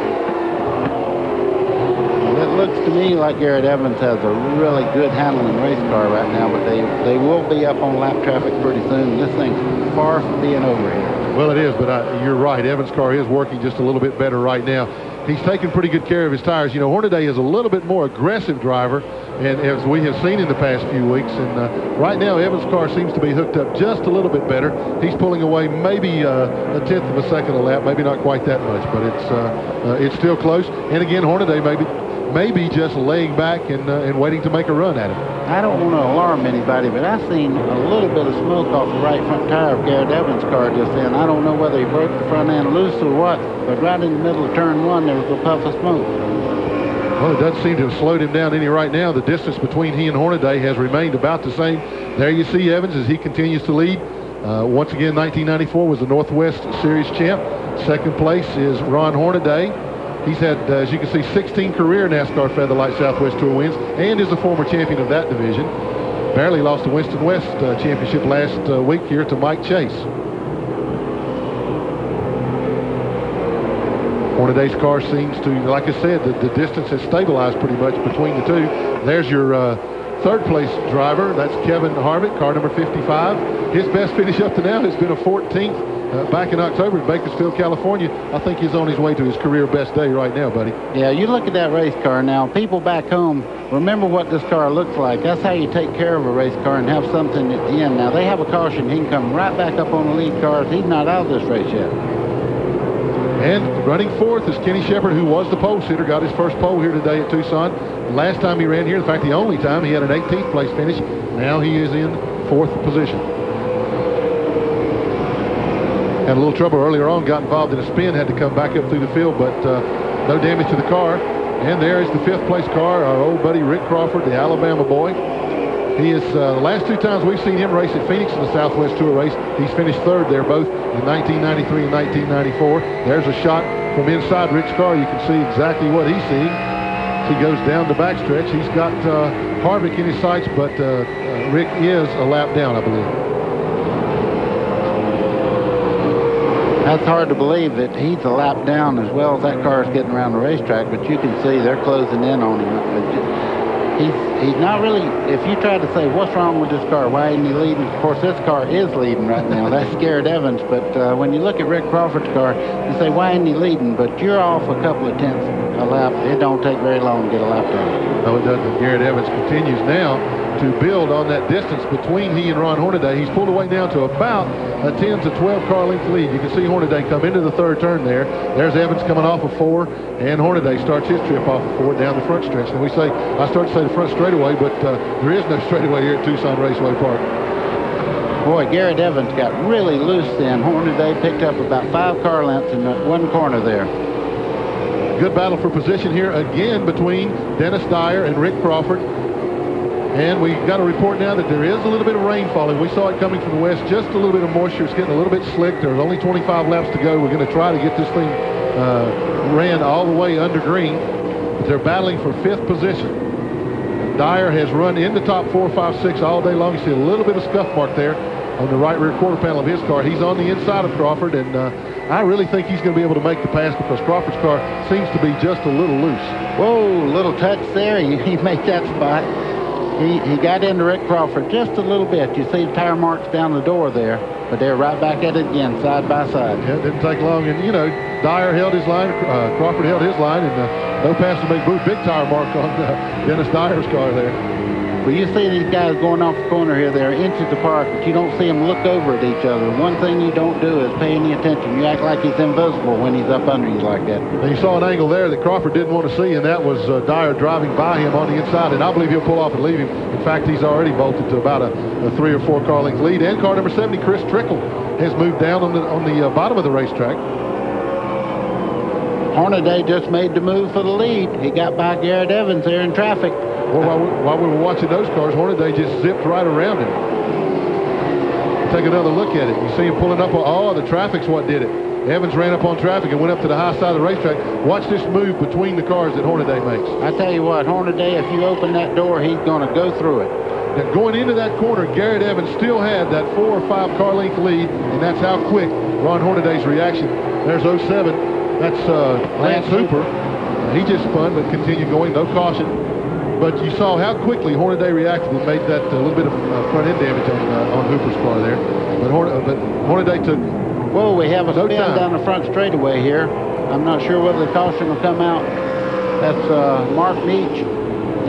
looks to me like Garrett Evans has a really good handling race car right now, but they, they will be up on lap traffic pretty soon. This thing's far from being over here. Well, it is, but I, you're right. Evans' car is working just a little bit better right now. He's taking pretty good care of his tires. You know, Hornaday is a little bit more aggressive driver, and as we have seen in the past few weeks, and uh, right now Evans' car seems to be hooked up just a little bit better. He's pulling away maybe uh, a tenth of a second a lap, maybe not quite that much, but it's uh, uh it's still close. And again, Hornaday maybe maybe just laying back and, uh, and waiting to make a run at him. I don't want to alarm anybody, but I seen a little bit of smoke off the right front tire of Garrett Evans' car just then. I don't know whether he broke the front end loose or what, but right in the middle of turn one, there was a puff of smoke. Well, it doesn't seem to have slowed him down any right now. The distance between he and Hornaday has remained about the same. There you see Evans as he continues to lead. Uh, once again, 1994 was the Northwest Series champ. Second place is Ron Hornaday. He's had, uh, as you can see, 16 career NASCAR Featherlite Southwest Tour wins and is a former champion of that division. Barely lost the Winston West uh, Championship last uh, week here to Mike Chase. Hornaday's car seems to, like I said, the, the, distance has stabilized pretty much between the two. There's your uh, third place driver. That's Kevin Harvick, car number 55. His best finish up to now has been a 14th uh, back in October in Bakersfield, California. I think he's on his way to his career best day right now, buddy. Yeah, you look at that race car now. People back home, remember what this car looks like. That's how you take care of a race car and have something at the end. Now, they have a caution. He can come right back up on the lead cars. He's not out of this race yet. And running fourth is Kenny Shepard, who was the pole sitter, got his first pole here today at Tucson. Last time he ran here, in fact, the only time, he had an 18th place finish. Now he is in fourth position. Had a little trouble earlier on, got involved in a spin, had to come back up through the field, but uh, no damage to the car. And there is the fifth place car, our old buddy Rick Crawford, the Alabama boy. He is, uh, the last two times we've seen him race at Phoenix in the Southwest Tour race, he's finished third there, both in 1993 and 1994. There's a shot from inside Rick's car. You can see exactly what he's seeing. He goes down the backstretch. He's got uh, Harvick in his sights, but uh, uh, Rick is a lap down, I believe. That's hard to believe that he's a lap down as well as that car is getting around the racetrack, but you can see they're closing in on him he's he's not really. If you try to say what's wrong with this car, why isn't he leading? Of course, this car is leading right now. That's Garrett Evans. But uh, when you look at Rick Crawford's car, you say why isn't he leading? But you're off a couple of tenths a lap. It don't take very long to get a lap down. No, it doesn't. Garrett Evans continues now to build on that distance between he and Ron Hornaday. He's pulled away now to about a 10 to 12 car length lead. You can see Hornaday come into the third turn there. There's Evans coming off of four, and Hornaday starts his trip off of four down the front stretch. And we say, I start to say the front straightaway, but uh, there is no straightaway here at Tucson Raceway Park. Boy, Garrett Evans got really loose then. Hornaday picked up about five car lengths in that one corner there. Good battle for position here again between Dennis Dyer and Rick Crawford. And we got a report now that there is a little bit of rain falling. We saw it coming from the west, just a little bit of moisture. It's getting a little bit slick. There's only 25 laps to go. We're going to try to get this thing uh, ran all the way under green. But they're battling for fifth position. Dyer has run in the top four, five, six all day long. You see a little bit of scuff mark there on the right rear quarter panel of his car. He's on the inside of Crawford, and uh, I really think he's going to be able to make the pass because Crawford's car seems to be just a little loose. Whoa, little touch there. He, he made that spot. He, he got into Rick Crawford just a little bit. You see the tire marks down the door there, but they're right back at it again, side by side. Yeah, it didn't take long. And, you know, Dyer held his line, uh, Crawford held his line, and uh, no pass to make. Big tire mark on uh, Dennis Dyer's car there. Well, you see these guys going off the corner here, they're inches apart, but you don't see them look over at each other. One thing you don't do is pay any attention. You act like he's invisible when he's up under you like that. And you saw an angle there that Crawford didn't want to see, and that was uh, Dyer driving by him on the inside, and I believe he'll pull off and leave him. In fact, he's already bolted to about a, a three or four car length lead. And car number 70, Chris Trickle, has moved down on the, on the uh, bottom of the racetrack. Hornaday just made the move for the lead. He got by Garrett Evans there in traffic. Well, while we, while we were watching those cars, Hornaday just zipped right around him. Take another look at it. You see him pulling up. Oh, the traffic's what did it. Evans ran up on traffic and went up to the high side of the racetrack. Watch this move between the cars that Hornaday makes. I tell you what, Hornaday, if you open that door, he's going to go through it. Now, going into that corner, Garrett Evans still had that four or five car length lead, and that's how quick Ron Hornaday's reaction. There's 07. That's uh, Lance Hooper. He just spun, but continued going. No caution. But you saw how quickly Hornaday reacted and made that a uh, little bit of uh, front end damage on uh, on Hooper's car there. But, Horn but Hornaday took. Well, we have a no spin time. down the front straightaway here. I'm not sure whether the caution will come out. That's uh, Mark Meach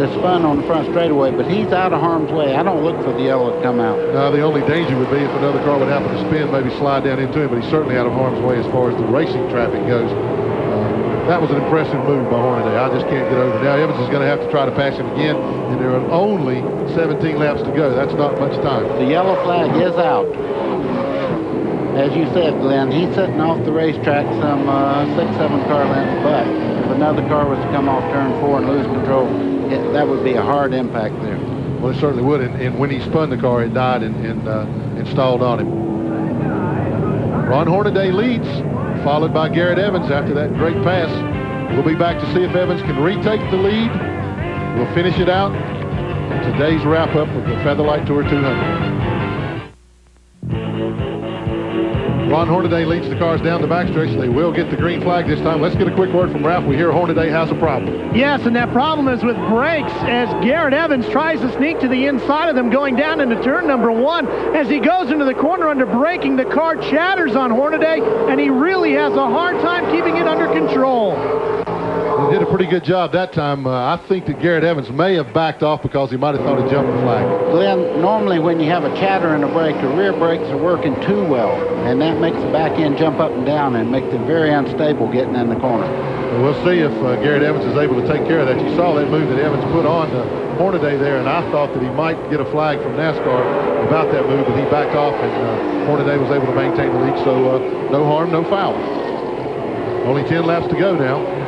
that spun on the front straightaway, but he's out of harm's way. I don't look for the yellow to come out. No, the only danger would be if another car would happen to spin, maybe slide down into him, but he's certainly out of harm's way as far as the racing traffic goes that was an impressive move by Hornaday. I just can't get over it. Now Evans is going to have to try to pass him again, and there are only 17 laps to go. That's not much time. The yellow flag is out. As you said, Glenn, he's sitting off the racetrack some uh, six, seven car lengths, but if another car was to come off turn four and lose control, it, that would be a hard impact there. Well, it certainly would, and, and when he spun the car, it died and, and, uh, and stalled on him. Ron Hornaday leads followed by Garrett Evans after that great pass. We'll be back to see if Evans can retake the lead. We'll finish it out. Today's wrap-up of the Featherlite Tour 200. Ron Hornaday leads the cars down the backstretch. They will get the green flag this time. Let's get a quick word from Ralph. We hear Hornaday has a problem. Yes, and that problem is with brakes as Garrett Evans tries to sneak to the inside of them going down into turn number one. As he goes into the corner under braking, the car chatters on Hornaday, and he really has a hard time keeping it under control. Did a pretty good job that time. Uh, I think that Garrett Evans may have backed off because he might have thought he jumped the flag. Glenn, normally when you have a chatter in the brake, the rear brakes are working too well, and that makes the back end jump up and down and makes it very unstable getting in the corner. We'll see if uh, Garrett Evans is able to take care of that. You saw that move that Evans put on to Hornaday there, and I thought that he might get a flag from NASCAR about that move, but he backed off, and uh, Hornaday was able to maintain the lead, so uh, no harm, no foul. Only 10 laps to go now.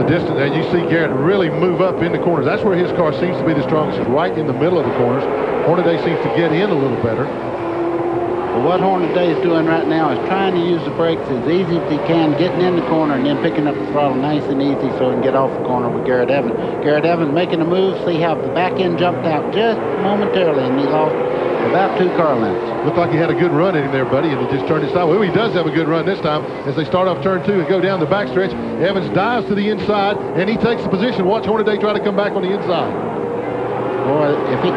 The distance, and you see Garrett really move up in the corners. That's where his car seems to be the strongest, is right in the middle of the corners. Hornaday seems to get in a little better. Well, what Hornaday is doing right now is trying to use the brakes as easy as he can, getting in the corner and then picking up the throttle nice and easy so he can get off the corner with Garrett Evans. Garrett Evans making a move. See how the back end jumped out just momentarily and he lost about two car lengths. Looked like he had a good run in there, buddy, and he just turned his side. Well, he does have a good run this time as they start off turn two and go down the backstretch. Evans dives to the inside, and he takes the position. Watch Hornaday try to come back on the inside. Boy, if he...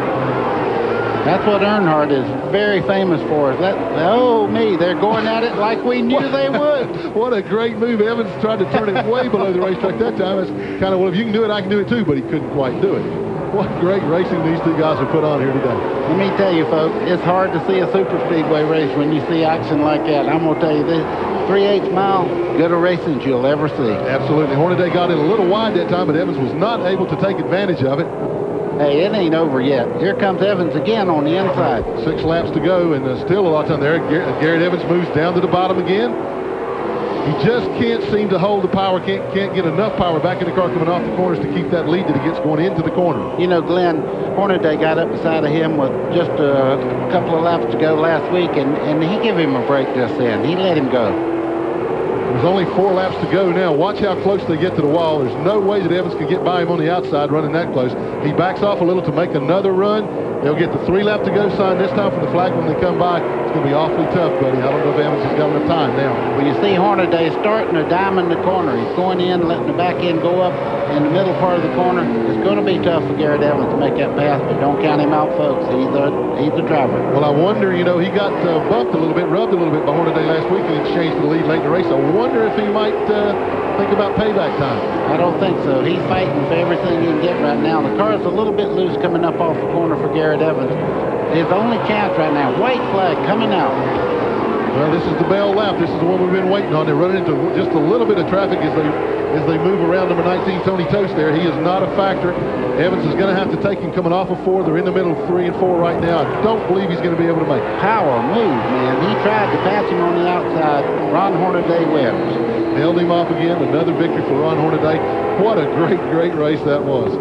That's what Earnhardt is very famous for. Is that, oh, me, they're going at it like we knew they would. what a great move. Evans tried to turn it way below the racetrack that time. It's kind of, well, if you can do it, I can do it too, but he couldn't quite do it. What great racing these two guys have put on here today. Let me tell you, folks, it's hard to see a super speedway race when you see action like that. I'm going to tell you this, 3 8 mile, good a racing you'll ever see. Absolutely. Hornaday got in a little wide that time, but Evans was not able to take advantage of it. Hey, it ain't over yet. Here comes Evans again on the inside. Six laps to go, and there's still a lot of time there. Garrett Evans moves down to the bottom again. He just can't seem to hold the power, can't, can't get enough power back in the car coming off the corners to keep that lead that he gets going into the corner. You know, Glenn, Hornaday got up beside of him with just a couple of laps to go last week, and, and he gave him a break just then. He let him go. There's only four laps to go now. Watch how close they get to the wall. There's no way that Evans can get by him on the outside running that close. He backs off a little to make another run. They'll get the three lap to go sign this time for the flag when they come by. It's going to be awfully tough, buddy. I don't know if Evans has got enough time now. Well, you see Hornaday starting to diamond the corner. He's going in, letting the back end go up in the middle part of the corner. It's going to be tough for Garrett Evans to make that pass, but don't count him out, folks. He's a, he's a driver. Well, I wonder, you know, he got uh, bumped a little bit, rubbed a little bit by Hornaday last week and changed the lead late in the race. I wonder if he might uh, think about payback time. I don't think so. He's fighting for everything he can get right now. The car's a little bit loose coming up off the corner for Garrett Evans. His only chance right now, white flag coming out. Well, this is the Bell lap. This is the one we've been waiting on. They're running into just a little bit of traffic as they as they move around number 19, Tony Toast there. He is not a factor. Evans is going to have to take him coming off of four. They're in the middle of three and four right now. I don't believe he's going to be able to make it. Power move, man. He tried to pass him on the outside. Ron Hornaday wins. Held him off again. Another victory for Ron Hornaday. What a great, great race that was.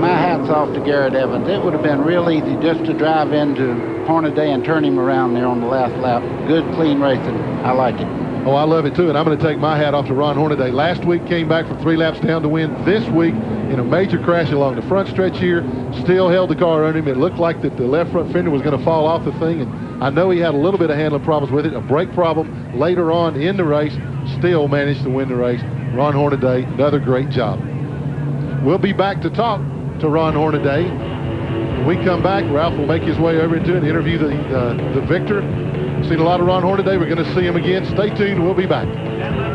My hat's off to Garrett Evans. It would have been real easy just to drive into Hornaday and turn him around there on the last lap. Good, clean racing. I like it. Oh, I love it too, and I'm going to take my hat off to Ron Hornaday. Last week came back from three laps down to win. This week, in a major crash along the front stretch here, still held the car under him. It looked like that the left front fender was going to fall off the thing, and I know he had a little bit of handling problems with it, a brake problem later on in the race, still managed to win the race. Ron Hornaday, another great job. We'll be back to talk to Ron Hornaday. When we come back, Ralph will make his way over into it and interview the, uh, the victor. Seen a lot of Ron Hornaday. We're going to see him again. Stay tuned. We'll be back.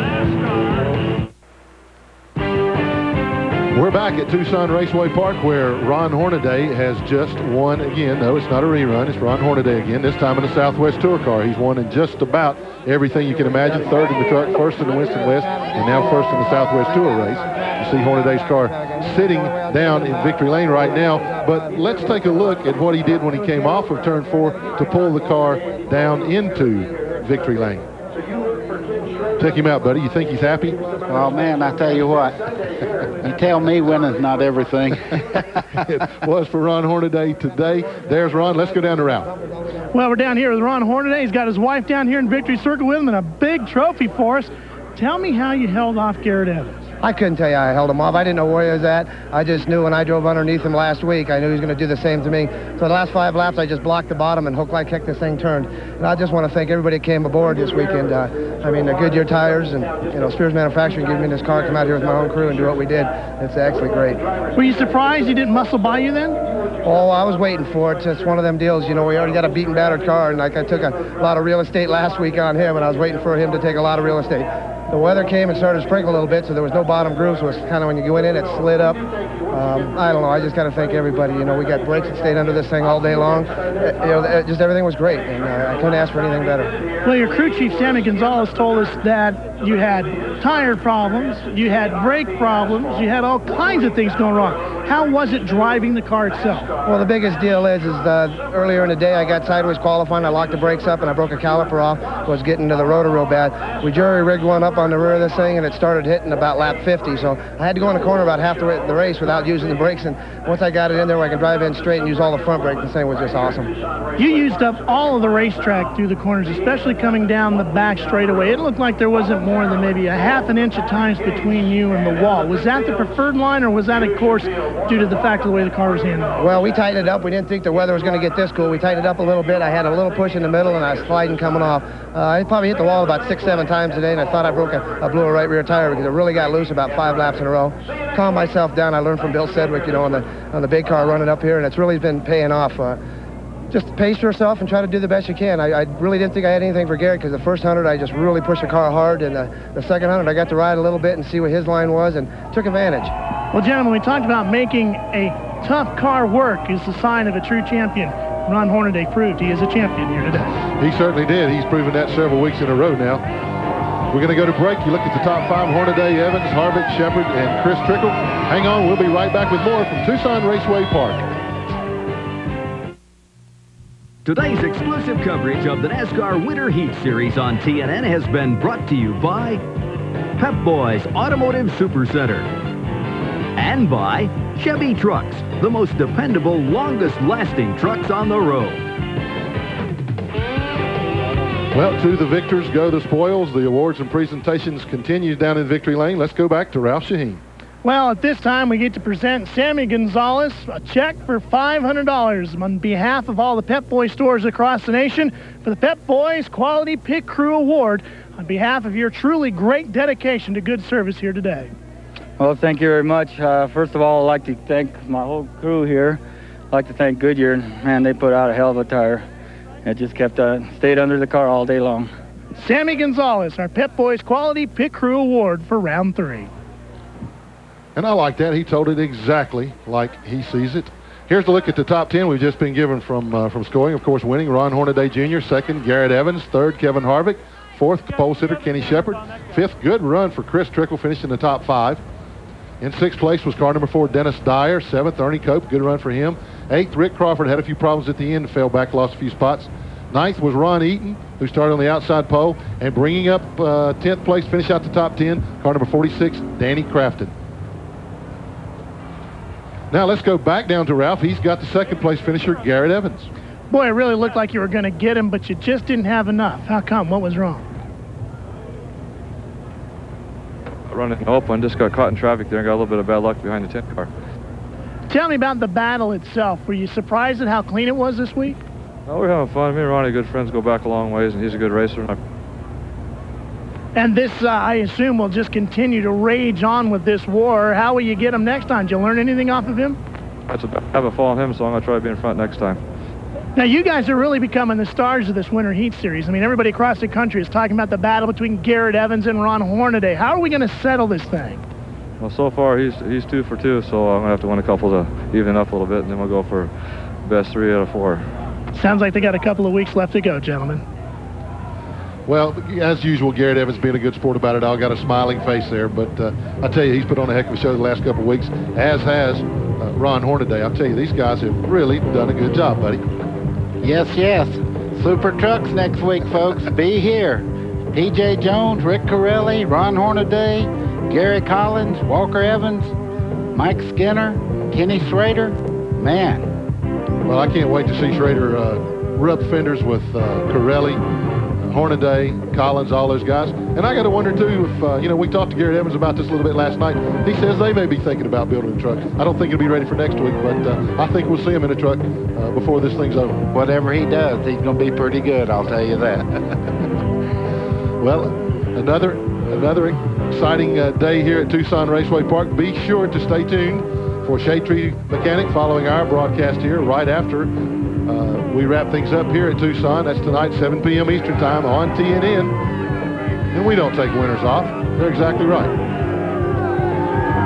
We're back at Tucson Raceway Park where Ron Hornaday has just won again. No, it's not a rerun. It's Ron Hornaday again, this time in the Southwest Tour car. He's won in just about everything you can imagine. Third in the truck, first in the Winston West, and now first in the Southwest Tour race. You see Hornaday's car sitting down in victory lane right now. But let's take a look at what he did when he came off of turn four to pull the car down into victory lane. Check him out, buddy. You think he's happy? Oh, man, I tell you what. You tell me winning's not everything. it was for Ron Hornaday today. There's Ron. Let's go down to Ralph. Well, we're down here with Ron Hornaday. He's got his wife down here in Victory Circle with him and a big trophy for us. Tell me how you held off Garrett Evans. I couldn't tell you I held him off. I didn't know where he was at. I just knew when I drove underneath him last week, I knew he was going to do the same to me. So the last five laps, I just blocked the bottom and hook like heck this thing turned. And I just want to thank everybody that came aboard this weekend. Uh, I mean, the Goodyear tires and, you know, Spears Manufacturing giving me this car, come out here with my own crew and do what we did. It's actually great. Were you surprised he didn't muscle by you then? Oh, I was waiting for it. It's one of them deals, you know, we already got a beaten, battered car, and like I took a lot of real estate last week on him, and I was waiting for him to take a lot of real estate the weather came and started to sprinkle a little bit, so there was no bottom groove, so it's kind of when you went in, it slid up. Um, I don't know. I just got to thank everybody. You know, we got brakes that stayed under this thing all day long. Uh, you know, uh, just everything was great, and uh, I couldn't ask for anything better. Well, your crew chief, Sammy Gonzalez, told us that you had tire problems, you had brake problems, you had all kinds of things going wrong. How was it driving the car itself? Well, the biggest deal is, is uh, earlier in the day I got sideways qualifying. I locked the brakes up and I broke a caliper off. I Was getting to the rotor real bad. We jury rigged one up on the rear of this thing and it started hitting about lap 50. So I had to go in the corner about half the, the race without using the brakes. And once I got it in there where I can drive in straight and use all the front brake, the thing was just awesome. You used up all of the racetrack through the corners, especially coming down the back straightaway. It looked like there wasn't more than maybe a half an inch at times between you and the wall. Was that the preferred line or was that, of course, due to the fact of the way the car was handled? Well, we tightened it up. We didn't think the weather was going to get this cool. We tightened it up a little bit. I had a little push in the middle, and I was sliding coming off. Uh, I probably hit the wall about six, seven times today, and I thought I broke a, I blew a right rear tire because it really got loose about five laps in a row. Calmed myself down. I learned from Bill Sedgwick, you know, on the on the big car running up here, and it's really been paying off. Uh, just pace yourself and try to do the best you can. I, I really didn't think I had anything for Garrett because the first 100 I just really pushed the car hard, and the, the second 100 I got to ride a little bit and see what his line was and took advantage. Well, gentlemen, we talked about making a tough car work is the sign of a true champion. Ron Hornaday proved he is a champion here today. He certainly did. He's proven that several weeks in a row now. We're going to go to break. You look at the top five, Hornaday, Evans, Harvick, Shepard, and Chris Trickle. Hang on, we'll be right back with more from Tucson Raceway Park. Today's exclusive coverage of the NASCAR Winter Heat Series on TNN has been brought to you by Pep Boys Automotive Supercenter and by Chevy Trucks, the most dependable, longest-lasting trucks on the road. Well, to the victors go the spoils. The awards and presentations continue down in Victory Lane. Let's go back to Ralph Sheheen. Well, at this time, we get to present Sammy Gonzalez a check for $500 on behalf of all the Pep Boys stores across the nation for the Pep Boys Quality Pit Crew Award on behalf of your truly great dedication to good service here today. Well, thank you very much. Uh, first of all, I'd like to thank my whole crew here. I'd like to thank Goodyear. Man, they put out a hell of a tire. It just kept uh, stayed under the car all day long. Sammy Gonzalez, our Pep Boys Quality Pit Crew Award for round three. And I like that. He told it exactly like he sees it. Here's a look at the top 10 we've just been given from uh, from scoring. Of course, winning Ron Hornaday Jr., second Garrett Evans, third Kevin Harvick, fourth pole sitter Kenny Shepard, fifth good run for Chris Trickle, finished in the top five. In sixth place was car number four Dennis Dyer, seventh Ernie Cope, good run for him. Eighth Rick Crawford had a few problems at the end, fell back, lost a few spots. Ninth was Ron Eaton, who started on the outside pole, and bringing up uh, 10th place, finish out the top 10, car number 46 Danny Crafton. Now let's go back down to Ralph. He's got the second place finisher, Garrett Evans. Boy, it really looked like you were going to get him, but you just didn't have enough. How come? What was wrong? Running open, just got caught in traffic there and got a little bit of bad luck behind the 10 car. Tell me about the battle itself. Were you surprised at how clean it was this week? Oh, we're having fun. Me and Ronnie good friends, go back a long ways, and he's a good racer. And this, uh, I assume, will just continue to rage on with this war. How will you get him next time? Did you learn anything off of him? I have a fall on him, so I'm going to try to be in front next time. Now, you guys are really becoming the stars of this Winter Heat Series. I mean, everybody across the country is talking about the battle between Garrett Evans and Ron Hornaday. How are we going to settle this thing? Well, so far, he's he's two for two, so I'm going to have to win a couple to even up a little bit, and then we'll go for best three out of four. Sounds like they got a couple of weeks left to go, gentlemen. Well, as usual, Garrett Evans being a good sport about it all, got a smiling face there. But uh, I tell you, he's put on a heck of a show the last couple of weeks, as has uh, Ron Hornaday. I'll tell you, these guys have really done a good job, buddy. Yes, yes. Super Trucks next week, folks. Be here. P.J. Jones, Rick Carelli, Ron Hornaday, Gary Collins, Walker Evans, Mike Skinner, Kenny Schrader. Man. Well, I can't wait to see Schrader uh, rub fenders with uh, Carelli, Hornaday, Collins, all those guys. And I got to wonder, too, if, uh, you know, we talked to Garrett Evans about this a little bit last night. He says they may be thinking about building a truck. I don't think it'll be ready for next week, but uh, I think we'll see him in a truck uh, before this thing's over. Whatever he does, he's going to be pretty good, I'll tell you that. well, another another exciting uh, day here at Tucson Raceway Park. Be sure to stay tuned for Shade Tree Mechanic following our broadcast here right after uh, we wrap things up here at Tucson. That's tonight, 7 p.m. Eastern Time on TNN. and we don't take winners off. They're exactly right.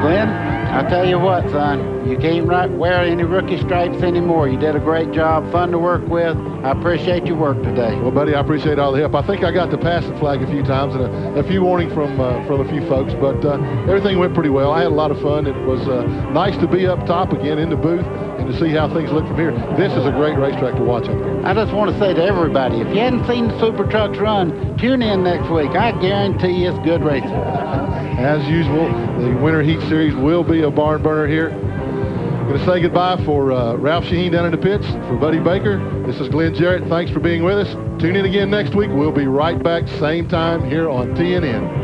Glenn, I tell you what, son, you can't right wear any rookie stripes anymore. You did a great job, fun to work with. I appreciate your work today. Well, buddy, I appreciate all the help. I think I got to pass the flag a few times and a, a few warning from uh, from a few folks, but uh, everything went pretty well. I had a lot of fun. It was uh, nice to be up top again in the booth and to see how things look from here. This is a great racetrack to watch up here. I just want to say to everybody, if you hadn't seen the Super Trucks run, tune in next week. I guarantee you it's good racing. As usual, the Winter Heat Series will be a barn burner here. I'm Going to say goodbye for uh, Ralph Sheheen down in the pits, for Buddy Baker. This is Glenn Jarrett. Thanks for being with us. Tune in again next week. We'll be right back, same time here on TNN.